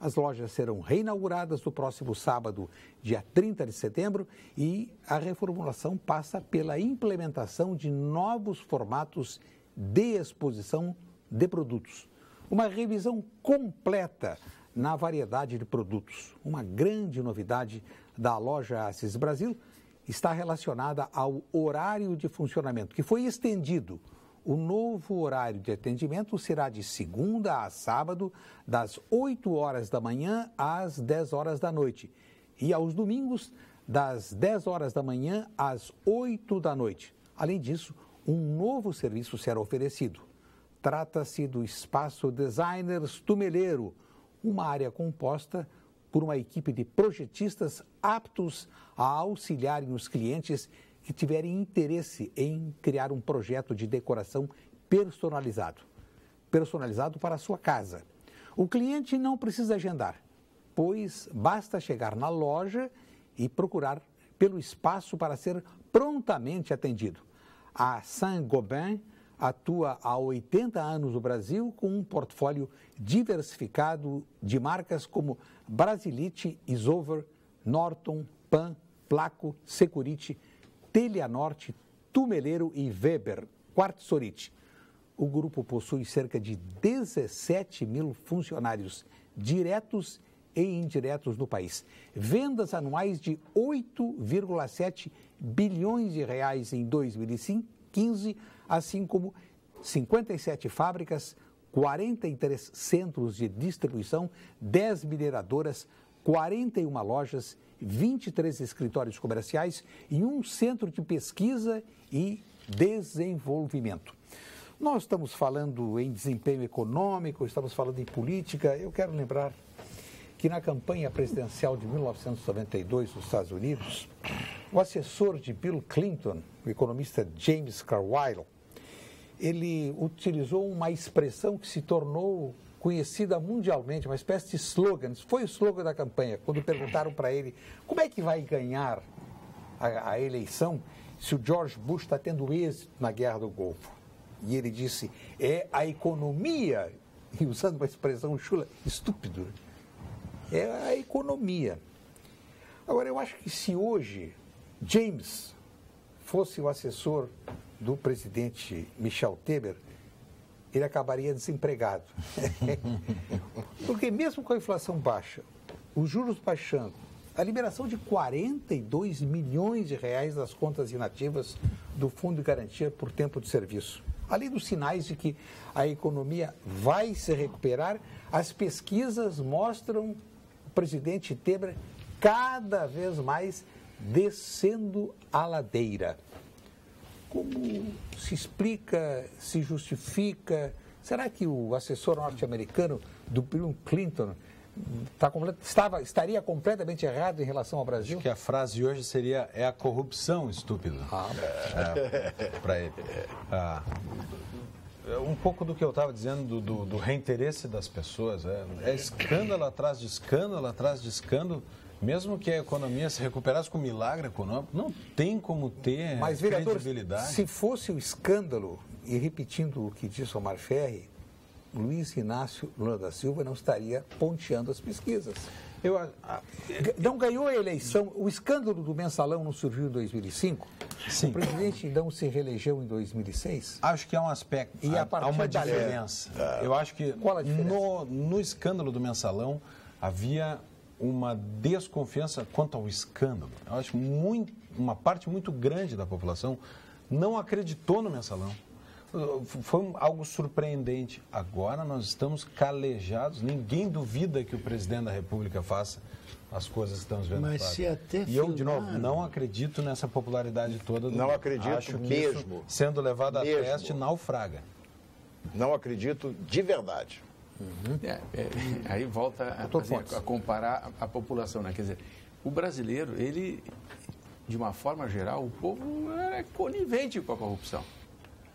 As lojas serão reinauguradas no próximo sábado, dia 30 de setembro, e a reformulação passa pela implementação de novos formatos de exposição de produtos. Uma revisão completa na variedade de produtos. Uma grande novidade da loja Assis Brasil está relacionada ao horário de funcionamento, que foi estendido. O novo horário de atendimento será de segunda a sábado, das 8 horas da manhã às 10 horas da noite. E aos domingos, das 10 horas da manhã às 8 da noite. Além disso, um novo serviço será oferecido. Trata-se do Espaço Designers Tumeleiro, uma área composta por uma equipe de projetistas aptos a auxiliarem os clientes tiverem interesse em criar um projeto de decoração personalizado. Personalizado para a sua casa. O cliente não precisa agendar, pois basta chegar na loja e procurar pelo espaço para ser prontamente atendido. A Saint-Gobain atua há 80 anos no Brasil com um portfólio diversificado de marcas como Brasilite, Isover, Norton, Pan, Placo, Security, Telianorte, Tumeleiro e Weber, Quartzorite. O grupo possui cerca de 17 mil funcionários diretos e indiretos no país. Vendas anuais de 8,7 bilhões de reais em 2015 assim como 57 fábricas, 43 centros de distribuição, 10 mineradoras, 41 lojas, 23 escritórios comerciais e um centro de pesquisa e desenvolvimento. Nós estamos falando em desempenho econômico, estamos falando em política. Eu quero lembrar que na campanha presidencial de 1992 dos Estados Unidos, o assessor de Bill Clinton, o economista James Carwile, ele utilizou uma expressão que se tornou conhecida mundialmente, uma espécie de slogan. Foi o slogan da campanha, quando perguntaram para ele como é que vai ganhar a, a eleição. se o George Bush está tendo êxito na guerra do Golfo. E ele disse, é a economia, e usando uma expressão chula, estúpido, é a economia. Agora, eu acho que se hoje James fosse o assessor do presidente Michel Temer, ele acabaria desempregado. Porque mesmo com a inflação baixa, os juros baixando, a liberação de 42 milhões de reais das contas inativas do Fundo de Garantia por Tempo de Serviço. Além dos sinais de que a economia vai se recuperar, as pesquisas mostram o presidente Temer cada vez mais descendo a ladeira. Como se explica, se justifica? Será que o assessor norte-americano do Bill Clinton tá, estava, estaria completamente errado em relação ao Brasil? Acho que a frase hoje seria é a corrupção estúpida. Ah, é, para ele. Ah, um pouco do que eu estava dizendo do, do, do, reinteresse das pessoas. É, é escândalo atrás de escândalo atrás de escândalo. Mesmo que a economia se recuperasse com milagre econômico, não tem como ter Mas, vereador, credibilidade. Se fosse o escândalo, e repetindo o que disse Omar Ferri, Luiz Inácio Lula da Silva não estaria ponteando as pesquisas. Eu, a, a, não ganhou a eleição. O escândalo do mensalão não surgiu em 2005? Sim. O presidente não se reelegeu em 2006? Acho que há um aspecto. E a, há uma diferença. É. Eu acho que no, no escândalo do mensalão havia uma desconfiança quanto ao escândalo. Eu acho que muito, uma parte muito grande da população não acreditou no mensalão foi algo surpreendente. Agora nós estamos calejados, ninguém duvida que o presidente da República faça as coisas que estamos vendo. Mas se até e eu, de novo, não acredito nessa popularidade toda. Do não acredito Acho mesmo. sendo levado mesmo. a teste, naufraga. Não acredito de verdade. Uhum. É, é, aí volta a, a, comparar a, a população, né? Quer dizer, o brasileiro, ele, de uma forma geral, o povo é conivente com a corrupção.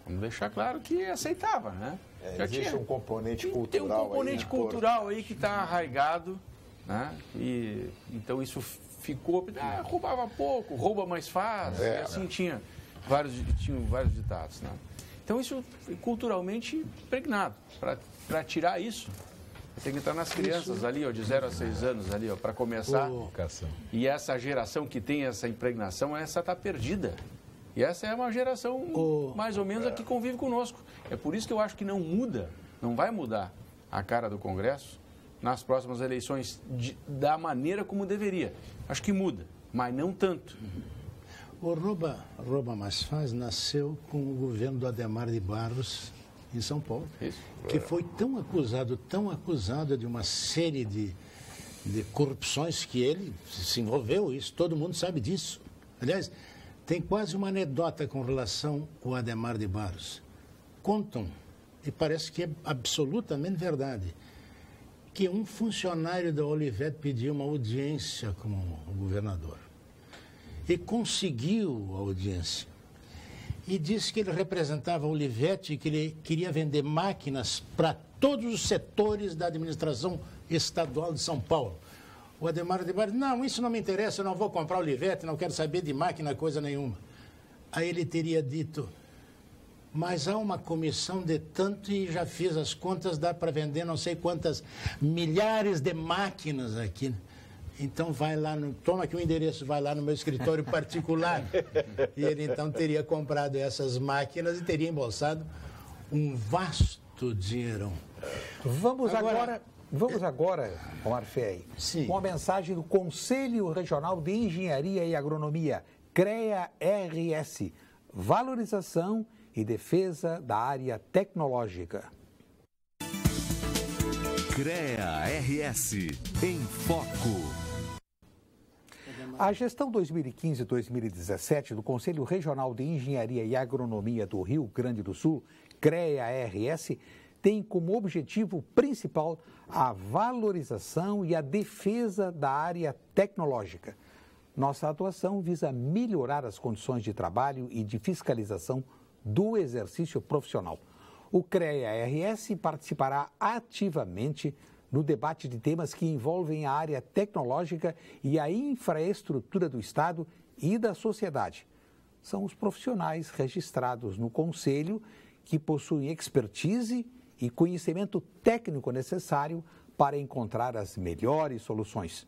Vamos deixar claro que aceitava, né? É, Já existe tinha, um componente cultural. Tem um componente aí, né? cultural aí que está arraigado, né? E, então isso ficou. Ah, roubava pouco, rouba mais fácil. É, assim né? tinha vários, tinha vários ditados, né? Então isso culturalmente impregnado. Para tirar isso, tem que entrar nas crianças isso. ali, ó, de 0 a 6 anos ali, ó, para começar. Oh. E essa geração que tem essa impregnação, essa está perdida. E essa é uma geração oh, mais ou menos a que convive conosco. É por isso que eu acho que não muda, não vai mudar a cara do Congresso nas próximas eleições de, da maneira como deveria. Acho que muda, mas não tanto. O Rouba, Rouba Mais Faz nasceu com o governo do Ademar de Barros em São Paulo, isso. que foi tão acusado, tão acusado de uma série de, de corrupções que ele se envolveu, isso todo mundo sabe disso. Aliás, tem quase uma anedota com relação ao Ademar de Barros. Contam, e parece que é absolutamente verdade, que um funcionário da Olivetti pediu uma audiência com o governador. E conseguiu a audiência. E disse que ele representava a Olivetti e que ele queria vender máquinas para todos os setores da administração estadual de São Paulo. O Ademar de Bar, não, isso não me interessa, eu não vou comprar Olivetti, não quero saber de máquina, coisa nenhuma. Aí ele teria dito, mas há uma comissão de tanto e já fiz as contas, dá para vender não sei quantas milhares de máquinas aqui. Então vai lá, no, toma aqui o endereço, vai lá no meu escritório particular. e ele então teria comprado essas máquinas e teria embolsado um vasto dinheirão. Vamos agora, agora Vamos agora, Omar Fei, com a mensagem do Conselho Regional de Engenharia e Agronomia, CREA-RS, valorização e defesa da área tecnológica. CREA-RS, em foco. A gestão 2015-2017 do Conselho Regional de Engenharia e Agronomia do Rio Grande do Sul, CREA-RS, tem como objetivo principal a valorização e a defesa da área tecnológica. Nossa atuação visa melhorar as condições de trabalho e de fiscalização do exercício profissional. O CREA-RS participará ativamente no debate de temas que envolvem a área tecnológica e a infraestrutura do Estado e da sociedade, são os profissionais registrados no Conselho que possuem expertise e conhecimento técnico necessário para encontrar as melhores soluções.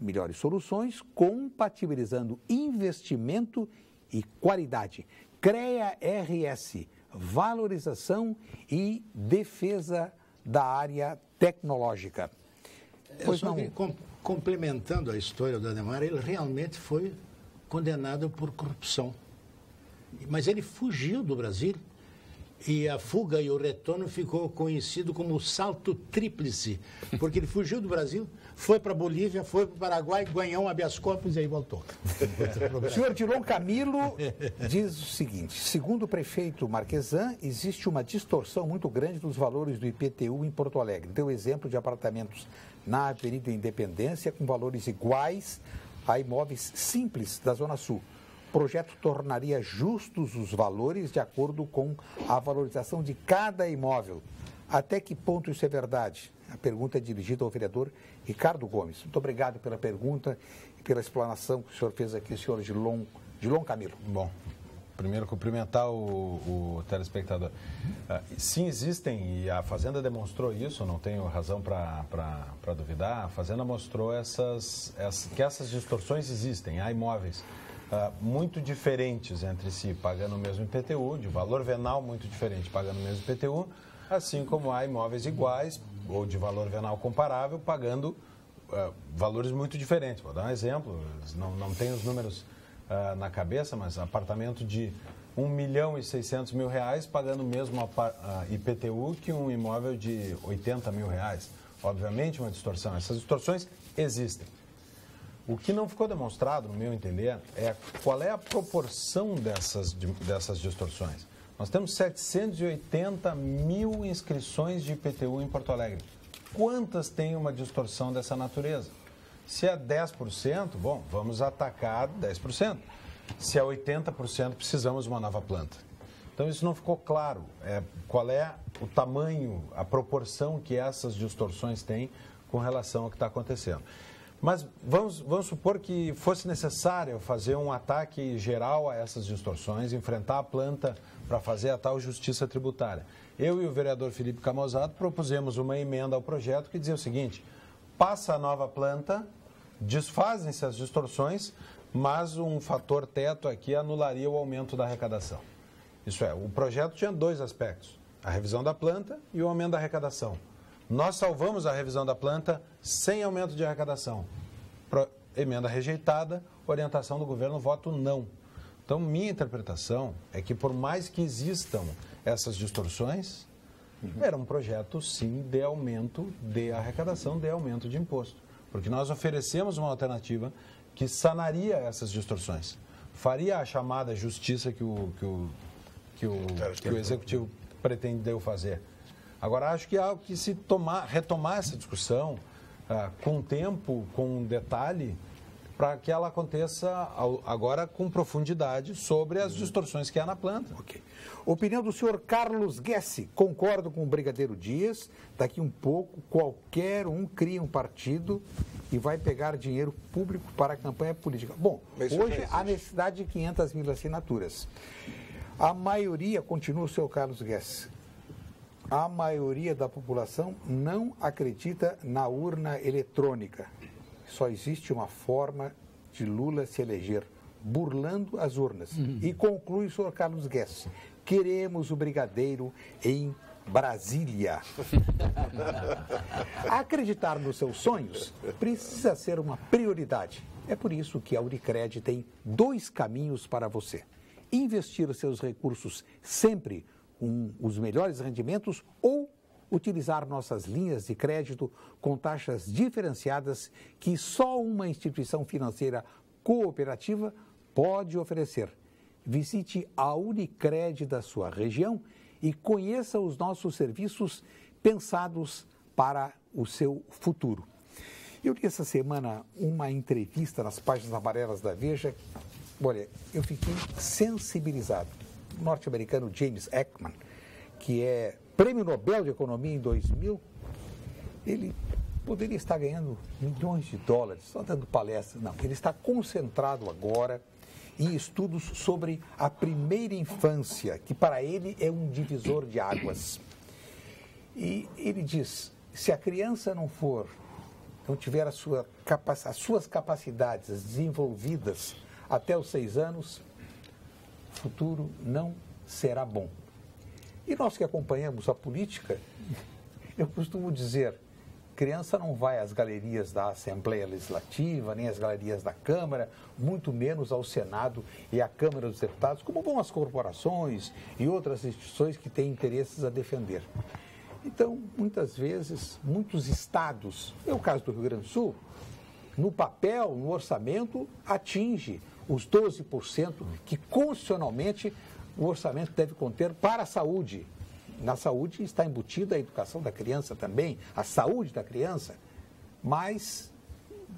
Melhores soluções compatibilizando investimento e qualidade. CREA RS, valorização e defesa da área tecnológica. Pois não. Com, complementando a história do Ademar, ele realmente foi condenado por corrupção. Mas ele fugiu do Brasil e a fuga e o retorno ficou conhecido como o salto tríplice, porque ele fugiu do Brasil, foi para Bolívia, foi para o Paraguai, ganhou um habeas corpus e aí voltou. o senhor Dilon Camilo diz o seguinte: segundo o prefeito Marquesan, existe uma distorção muito grande dos valores do IPTU em Porto Alegre. Deu exemplo de apartamentos na Avenida Independência com valores iguais a imóveis simples da Zona Sul. O projeto tornaria justos os valores de acordo com a valorização de cada imóvel. Até que ponto isso é verdade? A pergunta é dirigida ao vereador Ricardo Gomes. Muito obrigado pela pergunta e pela explanação que o senhor fez aqui, senhor Gilon, Gilon Camilo. Bom, primeiro cumprimentar o, o telespectador. Uh, sim, existem, e a Fazenda demonstrou isso, não tenho razão para duvidar, a Fazenda mostrou essas, essas, que essas distorções existem. Há imóveis Uh, muito diferentes entre si, pagando o mesmo IPTU, de valor venal muito diferente, pagando o mesmo IPTU, assim como há imóveis iguais ou de valor venal comparável, pagando uh, valores muito diferentes. Vou dar um exemplo, não, não tenho os números uh, na cabeça, mas apartamento de 1 milhão e 600 mil reais pagando mesmo IPTU que um imóvel de 80 mil reais. Obviamente uma distorção. Essas distorções existem. O que não ficou demonstrado, no meu entender, é qual é a proporção dessas, dessas distorções. Nós temos 780 mil inscrições de IPTU em Porto Alegre. Quantas têm uma distorção dessa natureza? Se é 10%, bom, vamos atacar 10%. Se é 80%, precisamos de uma nova planta. Então, isso não ficou claro. É, qual é o tamanho, a proporção que essas distorções têm com relação ao que está acontecendo. Mas vamos, vamos supor que fosse necessário fazer um ataque geral a essas distorções, enfrentar a planta para fazer a tal justiça tributária. Eu e o vereador Felipe Camozato propusemos uma emenda ao projeto que dizia o seguinte: passa a nova planta, desfazem-se as distorções, mas um fator teto aqui anularia o aumento da arrecadação. Isso é, o projeto tinha dois aspectos: a revisão da planta e o aumento da arrecadação. Nós salvamos a revisão da planta sem aumento de arrecadação. Pro, emenda rejeitada, orientação do governo, voto não. Então, minha interpretação é que, por mais que existam essas distorções, uhum. era um projeto, sim, de aumento de arrecadação, de aumento de imposto. Porque nós oferecemos uma alternativa que sanaria essas distorções. Faria a chamada justiça que o, que o, que o, que o executivo pretendeu fazer. Agora, acho que há que se tomar, retomar essa discussão uh, com tempo, com detalhe, para que ela aconteça agora com profundidade sobre as distorções que há na planta. Ok. Opinião do senhor Carlos Guessi. Concordo com o Brigadeiro Dias. Daqui um pouco, qualquer um cria um partido e vai pegar dinheiro público para a campanha política. Bom, hoje há necessidade de 500 mil assinaturas. A maioria, continua o senhor Carlos Guessi, a maioria da população não acredita na urna eletrônica. Só existe uma forma de Lula se eleger, burlando as urnas. Uhum. E conclui o senhor Carlos Guedes: queremos o brigadeiro em Brasília. Acreditar nos seus sonhos precisa ser uma prioridade. É por isso que a Unicred tem dois caminhos para você: investir os seus recursos sempre com os melhores rendimentos ou utilizar nossas linhas de crédito com taxas diferenciadas que só uma instituição financeira cooperativa pode oferecer. Visite a Unicred da sua região e conheça os nossos serviços pensados para o seu futuro. Eu li essa semana uma entrevista nas páginas amarelas da Veja. Olha, eu fiquei sensibilizado norte-americano James Ekman, que é prêmio Nobel de Economia em 2000, ele poderia estar ganhando milhões de dólares só dando palestras. Não, ele está concentrado agora em estudos sobre a primeira infância, que para ele é um divisor de águas. E ele diz: se a criança não for, não tiver sua, as suas capacidades desenvolvidas até os seis anos, o futuro não será bom. E nós que acompanhamos a política, eu costumo dizer, criança não vai às galerias da Assembleia Legislativa, nem às galerias da Câmara, muito menos ao Senado e à Câmara dos Deputados, como vão as corporações e outras instituições que têm interesses a defender. Então, muitas vezes, muitos estados, é o caso do Rio Grande do Sul, no papel, no orçamento, atinge os 12% que constitucionalmente o orçamento deve conter para a saúde. Na saúde está embutida a educação da criança também, a saúde da criança, mas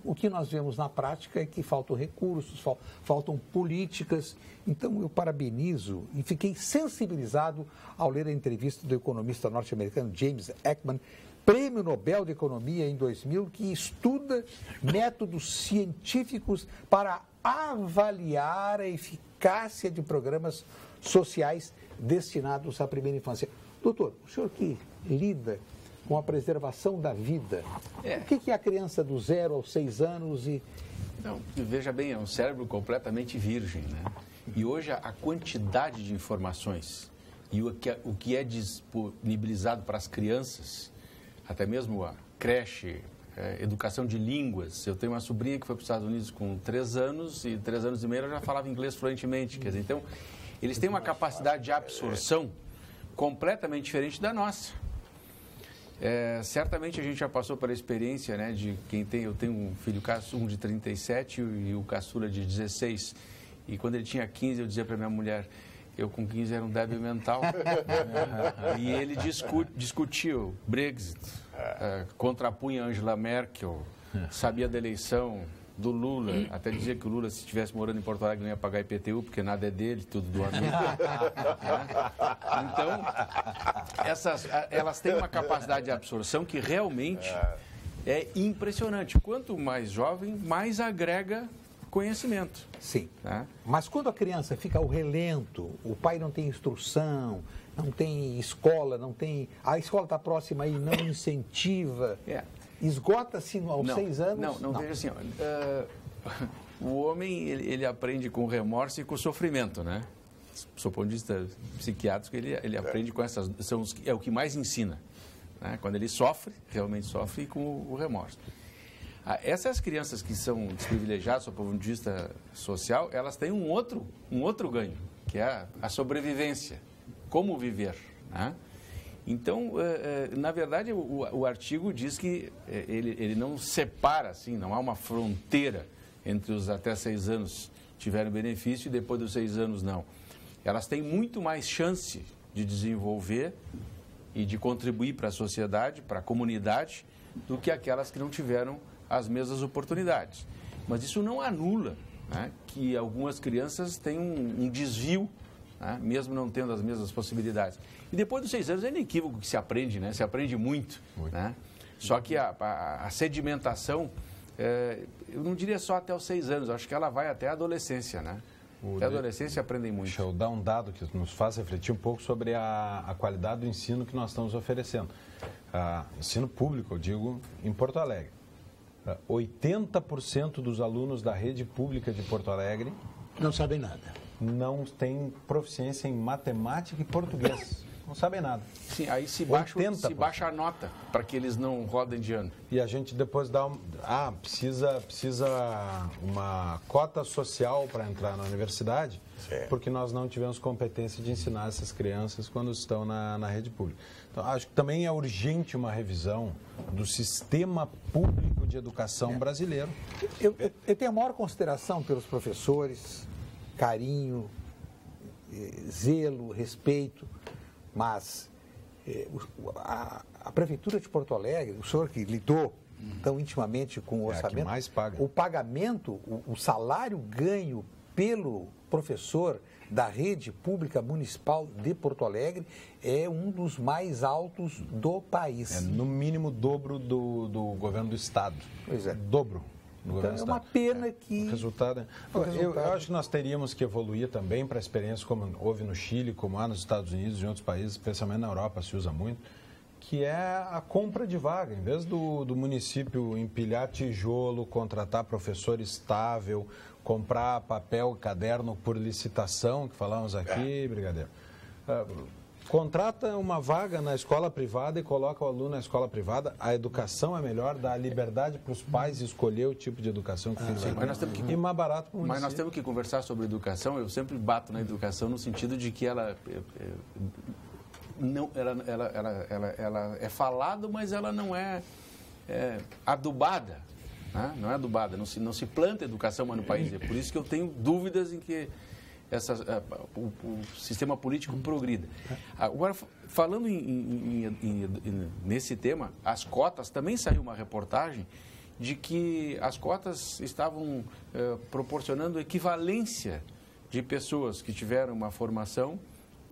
o que nós vemos na prática é que faltam recursos, faltam políticas. Então, eu parabenizo e fiquei sensibilizado ao ler a entrevista do economista norte-americano James Ekman, Prêmio Nobel de Economia em 2000, que estuda métodos científicos para avaliar a eficácia de programas sociais destinados à primeira infância. Doutor, o senhor que lida com a preservação da vida, é. o que é a criança do zero aos seis anos e... Não, veja bem, é um cérebro completamente virgem, né? E hoje a quantidade de informações e o que é, o que é disponibilizado para as crianças, até mesmo a creche, é, educação de línguas. Eu tenho uma sobrinha que foi para os Estados Unidos com três anos e três anos e meio ela já falava inglês fluentemente. Quer dizer, então, eles têm uma capacidade de absorção completamente diferente da nossa. É, certamente a gente já passou pela experiência né, de quem tem. Eu tenho um filho um de 37 e o caçula de 16. E quando ele tinha 15, eu dizia para minha mulher: eu com 15 era um débil mental. e ele discu discutiu Brexit, uh, contrapunha Angela Merkel, sabia da eleição, do Lula, até dizia que o Lula, se estivesse morando em Porto Alegre, não ia pagar IPTU, porque nada é dele, tudo do amigo. então, essas, elas têm uma capacidade de absorção que realmente é impressionante. Quanto mais jovem, mais agrega conhecimento. Sim. Né? Mas quando a criança fica ao relento, o pai não tem instrução, não tem escola, não tem. A escola está próxima e não incentiva. É. Esgota-se aos não, seis anos? Não, não, não. veja assim. uh, o homem ele, ele, aprende com remorso e com sofrimento, né? Do ponto de vista psiquiátrico, ele, ele aprende com essas. São os, é o que mais ensina. Né? Quando ele sofre, realmente sofre, com o, o remorso. Ah, essas crianças que são desprivilegiadas, do ponto de vista social, elas têm um outro, um outro ganho, que é a, a sobrevivência. Como viver, né? Então, é, é, na verdade, o, artigo diz que é, ele, não separa, assim, não há uma fronteira entre os até seis anos tiverem benefício e depois dos seis anos não. Elas têm muito mais chance de desenvolver e de contribuir para a sociedade, para a comunidade, do que aquelas que não tiveram as mesmas oportunidades. Mas isso não anula né, que algumas crianças têm um desvio, né, mesmo não tendo as mesmas possibilidades. E depois dos seis anos é inequívoco que se aprende, né? Se aprende muito. muito. Né? Só que a, a, a sedimentação, é, eu não diria só até os seis anos, acho que ela vai até a adolescência, né? O até a adolescência aprendem muito. Deixa eu dar um dado que nos faz refletir um pouco sobre a, a qualidade do ensino que nós estamos oferecendo. Ah, ensino público, eu digo, em Porto Alegre. 80% dos alunos da rede pública de Porto Alegre não sabem nada. Não têm proficiência em matemática e português não sabem nada. Sim, aí se baixa, se baixa a nota para que eles não rodem de ano. E a gente depois dá um, ah, precisa precisa uma cota social para entrar na universidade, Sim. porque nós não tivemos competência de ensinar essas crianças quando estão na, na rede pública. Então, acho que também é urgente uma revisão do sistema público de educação é. brasileiro. Eu, eu, eu tenho a maior consideração pelos professores, carinho, eh, zelo, respeito mas eh, a, a, Prefeitura de Porto Alegre, o senhor que lidou tão intimamente com o orçamento, é mais paga. o pagamento, o, o salário ganho pelo professor da rede pública municipal de Porto Alegre é um dos mais altos do país. É no mínimo dobro do, do governo do estado. Pois é. Dobro. No então, é uma pena que... O resultado, é- o eu, resultado- eu acho que nós teríamos que evoluir também para experiências como houve no Chile, como há nos Estados Unidos e em outros países, especialmente na Europa se usa muito, que é a compra de vaga. Em vez do, do município empilhar tijolo, contratar professor estável, comprar papel, caderno por licitação, que falamos aqui, brigadeiro. Ah, Contrata uma vaga na escola privada e coloca o aluno na escola privada. A educação é melhor, dá a liberdade para os pais escolher o tipo de educação que filho vai mas nós temos que- E mais barato para o Mas nós temos que conversar sobre educação. Eu sempre bato na educação no sentido de que ela é, é, não, ela, ela, ela, ela, ela é falada, mas ela não é, é adubada. né? Não é adubada, não se, não se planta educação mais no país. É por isso que eu tenho dúvidas em que essa, eh, o, o sistema político progrida. Agora, fa- falando em- em- em- nesse tema, as cotas, também saiu uma reportagem de que as cotas estavam eh, proporcionando equivalência de pessoas que tiveram uma formação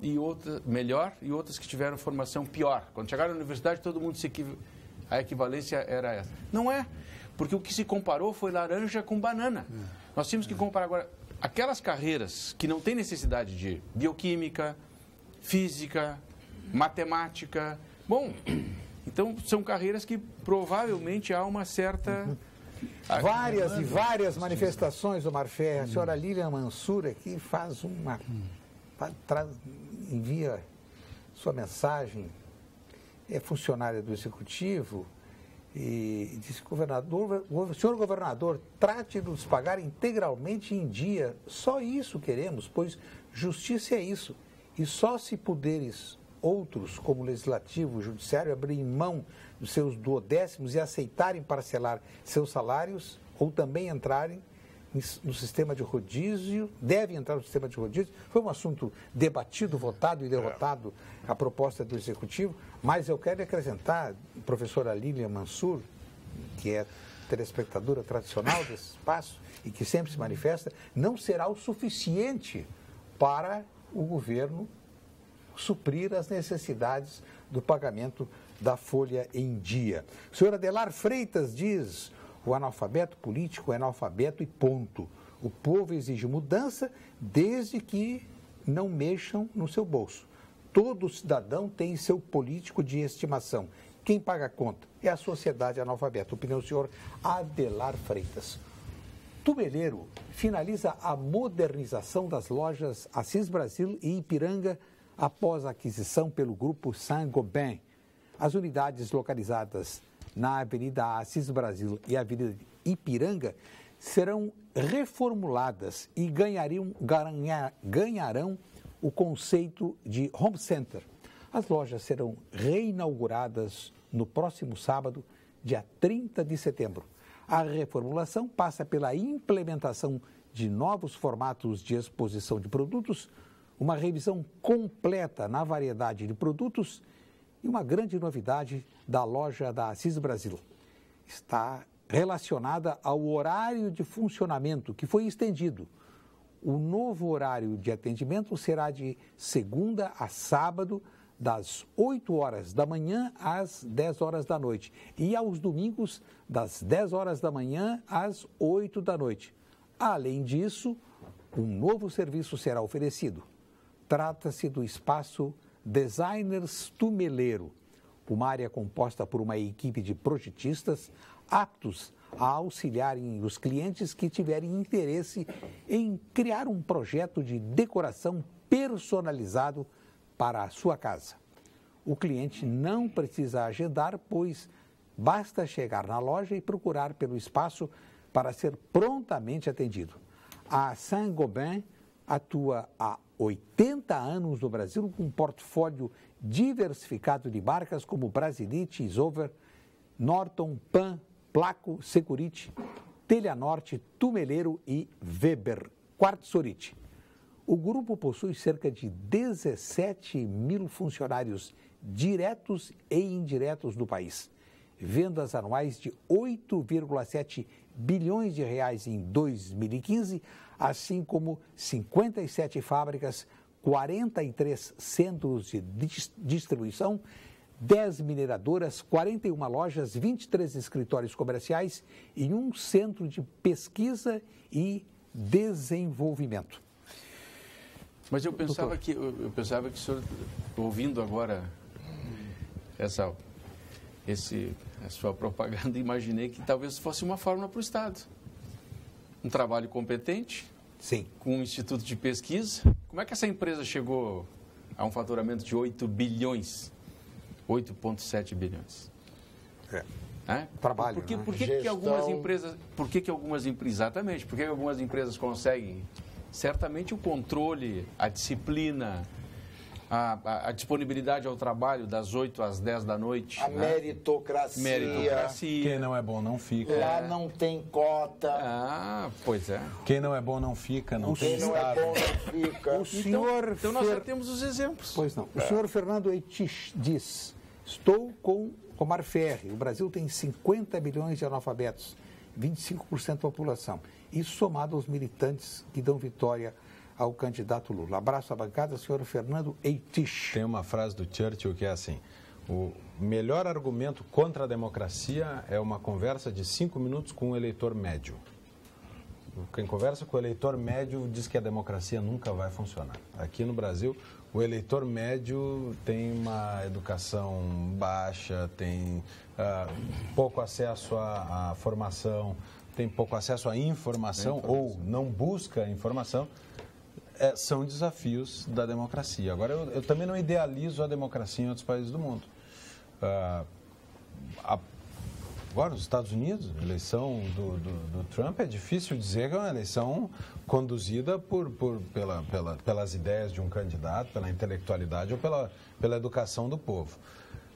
e outra melhor e outras que tiveram formação pior. Quando chegaram na universidade, todo mundo se equiv... a equivalência era essa. Não é, porque o que se comparou foi laranja com banana. Nós tínhamos que comparar agora aquelas carreiras que não têm necessidade de bioquímica, física, matemática. Bom, então são carreiras que provavelmente há uma certa Várias e várias manifestações, Omar Ferre. A senhora Lilian Mansur aqui faz uma. envia sua mensagem, é funcionária do Executivo e disse, governador, go- senhor governador, trate de nos pagar integralmente em dia. Só isso queremos, pois justiça é isso. E só se poderes outros, como o Legislativo, o Judiciário, abrirem mão dos seus duodécimos e aceitarem parcelar seus salários, ou também entrarem no sistema de rodízio, devem entrar no sistema de rodízio. Foi um assunto debatido, votado e derrotado a proposta do Executivo, mas eu quero acrescentar, professora Lília Mansur, que é telespectadora tradicional desse espaço e que sempre se manifesta, não será o suficiente para o governo suprir as necessidades do pagamento da folha em dia. O senhor Adelar Freitas diz: o analfabeto político é analfabeto e ponto. O povo exige mudança desde que não mexam no seu bolso. Todo cidadão tem seu político de estimação. Quem paga a conta é a sociedade analfabeta. Opinião do senhor Adelar Freitas. Tubeleiro finaliza a modernização das lojas Assis Brasil e Ipiranga após a aquisição pelo grupo Saint-Gobain. As unidades localizadas na Avenida Assis Brasil e Avenida Ipiranga serão reformuladas e ganhariam, ganha- ganharão o conceito de home center. As lojas serão reinauguradas no próximo sábado, dia 30 de setembro. A reformulação passa pela implementação de novos formatos de exposição de produtos, uma revisão completa na variedade de produtos e uma grande novidade da loja da Assis Brasil. Está relacionada ao horário de funcionamento que foi estendido. O novo horário de atendimento será de segunda a sábado, das 8 horas da manhã às 10 horas da noite. E aos domingos, das 10 horas da manhã às 8 da noite. Além disso, um novo serviço será oferecido. Trata-se do espaço Designers Tumeleiro, uma área composta por uma equipe de projetistas aptos a auxiliarem os clientes que tiverem interesse em criar um projeto de decoração personalizado para a sua casa. O cliente não precisa agendar, pois basta chegar na loja e procurar pelo espaço para ser prontamente atendido. A Saint-Gobain atua há 80 anos no Brasil com um portfólio diversificado de marcas como Brasilite, Isover, Norton, Pan, Placo, Security, Telhanorte, Tumeleiro e Weber, Quartzorite. O grupo possui cerca de 17 mil funcionários diretos e indiretos no país. Vendas anuais de 8,7 bilhões de reais em 2015, assim como 57 fábricas, 43 centros de dis- distribuição, 10 mineradoras, 41 lojas, 23 escritórios comerciais e um centro de pesquisa e desenvolvimento. Mas eu pensava que eu pensava que o senhor, ouvindo agora essa esse a sua propaganda, imaginei que talvez fosse uma fórmula para o Estado. Um trabalho competente, Sim. com um instituto de pesquisa. Como é que essa empresa chegou a um faturamento de 8 bilhões? 8,7 bilhões. É. É? Trabalho, Por que, né? por que, que Gestão. algumas empresas. Por que, que algumas empresas. Exatamente. Por que, que algumas empresas conseguem? Certamente o controle, a disciplina, a, a- a disponibilidade ao trabalho das 8 às 10 da noite. A né? meritocracia. Meritocracia. Quem não é bom não fica. Lá não tem cota. Ah, pois é. Quem não é bom não fica, não Quem tem não é estado. bom não fica. O senhor Então nós Fer- já temos os exemplos. Pois não. O senhor Fernando Eitich diz: Estou com o Marferre. O Brasil tem 50 milhões de analfabetos, 25% da população. Isso somado aos militantes que dão vitória ao candidato Lula. Abraço à bancada, senhor Fernando Eitich. Tem uma frase do Churchill que é assim: o melhor argumento contra a democracia é uma conversa de cinco minutos com um eleitor médio. Quem conversa com o eleitor médio diz que a democracia nunca vai funcionar. Aqui no Brasil, o eleitor médio tem uma educação baixa, tem ah, pouco acesso à, à formação, tem pouco acesso à informação ou não busca informação é, são desafios da democracia. Agora, eu, eu também não idealizo a democracia em outros países do mundo. Ah, a- agora, nos Estados Unidos, a eleição do, do- do Trump é difícil dizer que é uma eleição conduzida por, por- pela- pela- pelas ideias de um candidato, pela intelectualidade ou pela, pela educação do povo.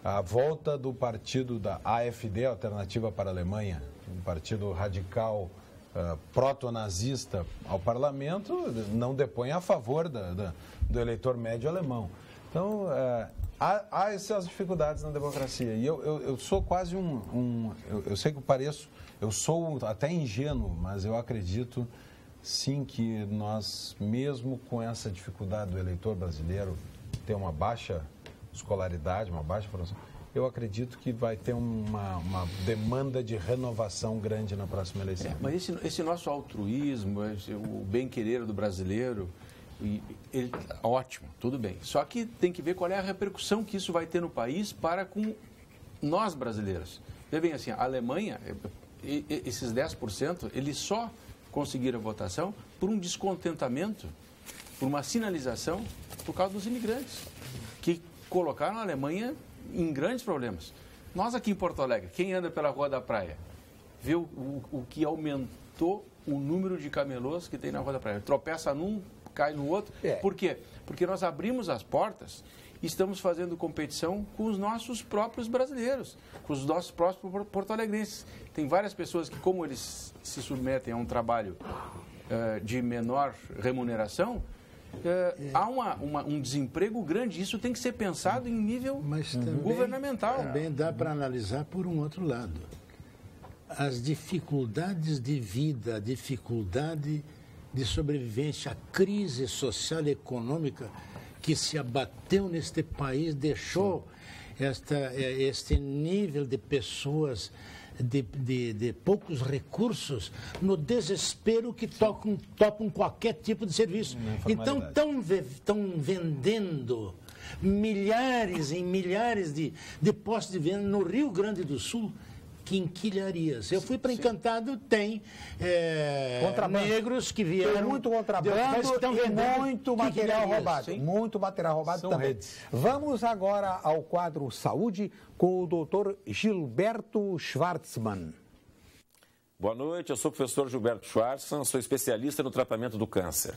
A volta do partido da AFD, Alternativa para a Alemanha, um partido radical ah, proto-nazista ao parlamento, não depõe a favor da- da- do eleitor médio alemão. Então, eh, há, há essas dificuldades na democracia. E eu, eu, eu sou quase um. um- eu, eu sei que eu pareço, eu sou até ingênuo, mas eu acredito sim que nós, mesmo com essa dificuldade do eleitor brasileiro ter uma baixa escolaridade, uma baixa formação, eu acredito que vai ter uma, uma demanda de renovação grande na próxima eleição. É, mas esse, esse nosso altruísmo, esse- o bem-querer do brasileiro, ele, ótimo, tudo bem. Só que tem que ver qual é a repercussão que isso vai ter no país para com nós brasileiros. Vê bem assim, a Alemanha, e- esses 10%, eles só conseguiram a votação por um descontentamento, por uma sinalização, por causa dos imigrantes, que colocaram a Alemanha em grandes problemas. Nós aqui em Porto Alegre, quem anda pela Rua da Praia, vê o, o, o que aumentou o número de camelôs que tem na Rua da Praia. Tropeça num, cai no outro. É. Por quê? Porque nós abrimos as portas e estamos fazendo competição com os nossos próprios brasileiros, com os nossos próprios por- porto-alegrenses. Tem várias pessoas que, como eles se submetem a um trabalho eh, de menor remuneração, eh, há uma, uma- um desemprego grande. Isso tem que ser pensado em nível Mas também, governamental. também dá para analisar por um outro lado. As dificuldades de vida, a dificuldade de sobrevivência, a crise social e econômica que se abateu neste país deixou esta, eh, este nível de pessoas de, de- de poucos recursos no desespero que tocam, topam qualquer tipo de serviço. Então, estão vendendo milhares e milhares de, de postos de venda no Rio Grande do Sul. Quinquilharias. Eu fui para Encantado, tem é, negros que vieram. Tem muito contrabando e muito material roubado. Muito material roubado São também. redes. Vamos agora ao quadro Saúde com o doutor Gilberto Schwartzmann. Boa noite, eu sou o professor Gilberto Schwartzman, sou especialista no tratamento do câncer.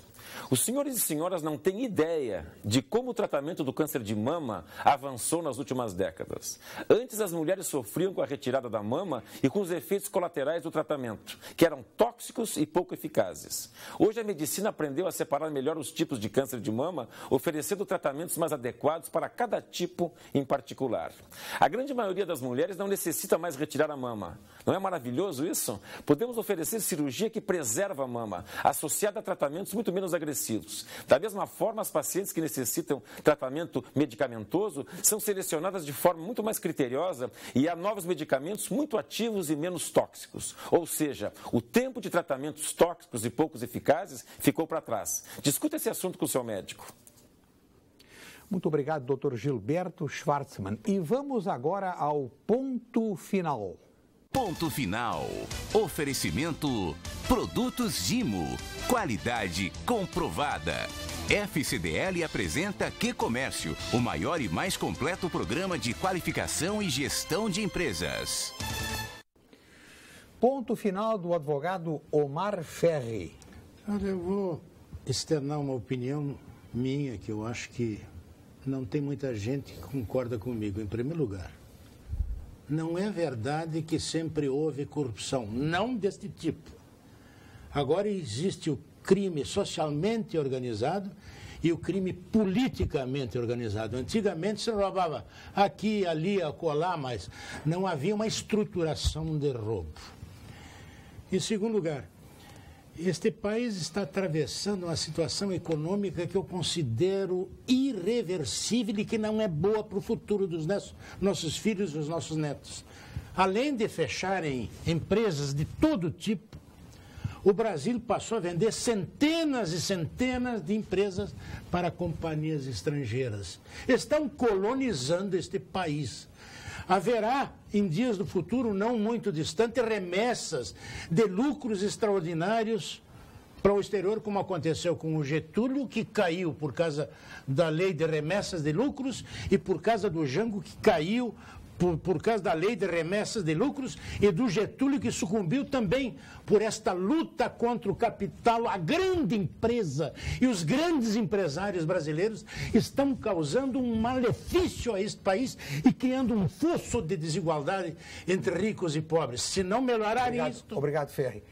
Os senhores e senhoras não têm ideia de como o tratamento do câncer de mama avançou nas últimas décadas. Antes, as mulheres sofriam com a retirada da mama e com os efeitos colaterais do tratamento, que eram tóxicos e pouco eficazes. Hoje, a medicina aprendeu a separar melhor os tipos de câncer de mama, oferecendo tratamentos mais adequados para cada tipo em particular. A grande maioria das mulheres não necessita mais retirar a mama. Não é maravilhoso isso? Podemos oferecer cirurgia que preserva a mama, associada a tratamentos muito menos agressivos. Da mesma forma, as pacientes que necessitam tratamento medicamentoso são selecionadas de forma muito mais criteriosa e há novos medicamentos muito ativos e menos tóxicos. Ou seja, o tempo de tratamentos tóxicos e poucos eficazes ficou para trás. Discuta esse assunto com o seu médico. Muito obrigado, doutor Gilberto Schwartzman. E vamos agora ao ponto final. Ponto final. Oferecimento: Produtos Gimo. Qualidade comprovada. FCDL apresenta Que Comércio, o maior e mais completo programa de qualificação e gestão de empresas. Ponto final do advogado Omar Ferri. Olha, eu vou externar uma opinião minha que eu acho que não tem muita gente que concorda comigo. Em primeiro lugar, não é verdade que sempre houve corrupção, não deste tipo. Agora existe o crime socialmente organizado e o crime politicamente organizado. Antigamente se roubava aqui, ali, acolá, mas não havia uma estruturação de roubo. Em segundo lugar, este país está atravessando uma situação econômica que eu considero irreversível e que não é boa para o futuro dos nossos filhos e dos nossos netos. Além de fecharem empresas de todo tipo, o Brasil passou a vender centenas e centenas de empresas para companhias estrangeiras. Estão colonizando este país. Haverá, em dias do futuro não muito distante, remessas de lucros extraordinários para o exterior, como aconteceu com o Getúlio, que caiu por causa da lei de remessas de lucros, e por causa do Jango, que caiu por, por causa da lei de remessas de lucros e do Getúlio, que sucumbiu também por esta luta contra o capital. A grande empresa e os grandes empresários brasileiros estão causando um malefício a este país e criando um fosso de desigualdade entre ricos e pobres. Se não melhorarem obrigado, isto. Obrigado, Ferri.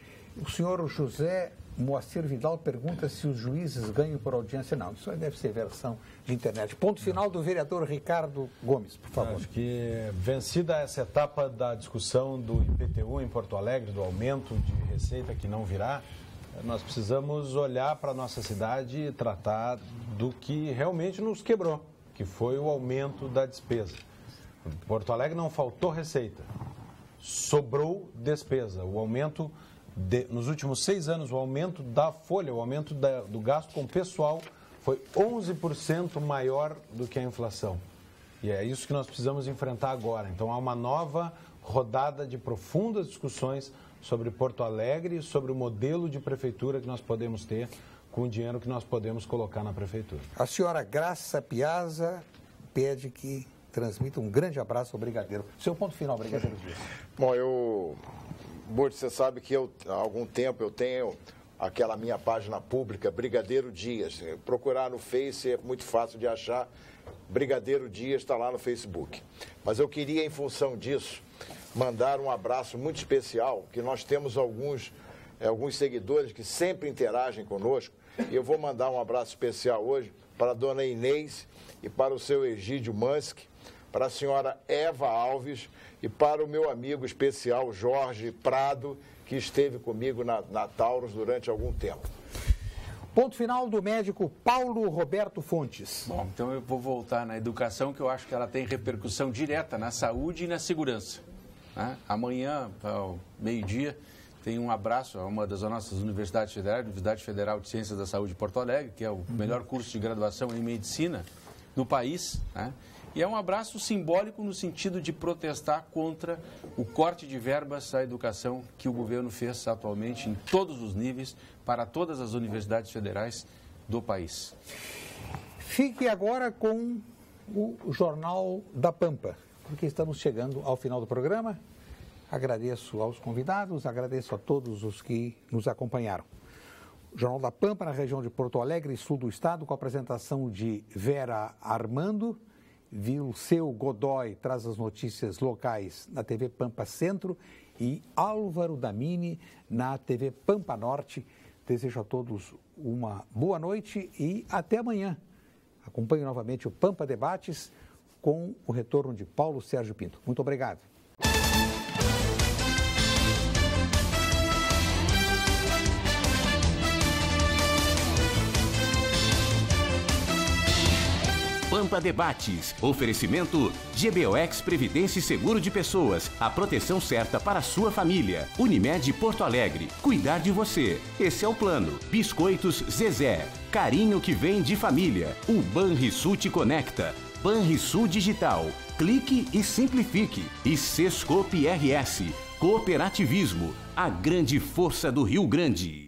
O senhor José Moacir Vidal pergunta se os juízes ganham por audiência. Não, isso deve ser versão de internet. Ponto final do vereador Ricardo Gomes, por favor. Acho que vencida essa etapa da discussão do IPTU em Porto Alegre, do aumento de receita que não virá, nós precisamos olhar para a nossa cidade e tratar do que realmente nos quebrou, que foi o aumento da despesa. Porto Alegre não faltou receita, sobrou despesa. O aumento de, nos últimos seis anos, o aumento da folha, o aumento da, do gasto com pessoal foi 11% maior do que a inflação. E é isso que nós precisamos enfrentar agora. Então, há uma nova rodada de profundas discussões sobre Porto Alegre e sobre o modelo de prefeitura que nós podemos ter com o dinheiro que nós podemos colocar na prefeitura. A senhora Graça Piazza pede que transmita um grande abraço ao Brigadeiro. Seu ponto final, Brigadeiro. Bom, eu Burt, você sabe que eu, há algum tempo eu tenho aquela minha página pública, Brigadeiro Dias. Procurar no Face é muito fácil de achar. Brigadeiro Dias está lá no Facebook. Mas eu queria, em função disso, mandar um abraço muito especial, que nós temos alguns, é, alguns seguidores que sempre interagem conosco. E eu vou mandar um abraço especial hoje para a dona Inês e para o seu Egídio Mansk, para a senhora Eva Alves e para o meu amigo especial Jorge Prado, que esteve comigo na, na Taurus durante algum tempo. Ponto final do médico Paulo Roberto Fontes. Bom, então eu vou voltar na educação, que eu acho que ela tem repercussão direta na saúde e na segurança. Né? Amanhã, ao meio-dia, tem um abraço a uma das nossas universidades federais, Universidade Federal de Ciências da Saúde de Porto Alegre, que é o melhor curso de graduação em medicina no país. Né? E é um abraço simbólico no sentido de protestar contra o corte de verbas à educação que o governo fez atualmente em todos os níveis para todas as universidades federais do país. Fique agora com o Jornal da Pampa, porque estamos chegando ao final do programa. Agradeço aos convidados, agradeço a todos os que nos acompanharam. Jornal da Pampa, na região de Porto Alegre, sul do estado, com a apresentação de Vera Armando seu Godoy traz as notícias locais na TV Pampa Centro e Álvaro Damini na TV Pampa Norte. Desejo a todos uma boa noite e até amanhã. Acompanhe novamente o Pampa Debates com o retorno de Paulo Sérgio Pinto. Muito obrigado. Pampa Debates. Oferecimento GBOX Previdência e Seguro de Pessoas. A proteção certa para a sua família. Unimed Porto Alegre. Cuidar de você. Esse é o plano. Biscoitos Zezé. Carinho que vem de família. O Banrisul te conecta. Banrisul Digital. Clique e simplifique. E Sescope RS. Cooperativismo. A grande força do Rio Grande.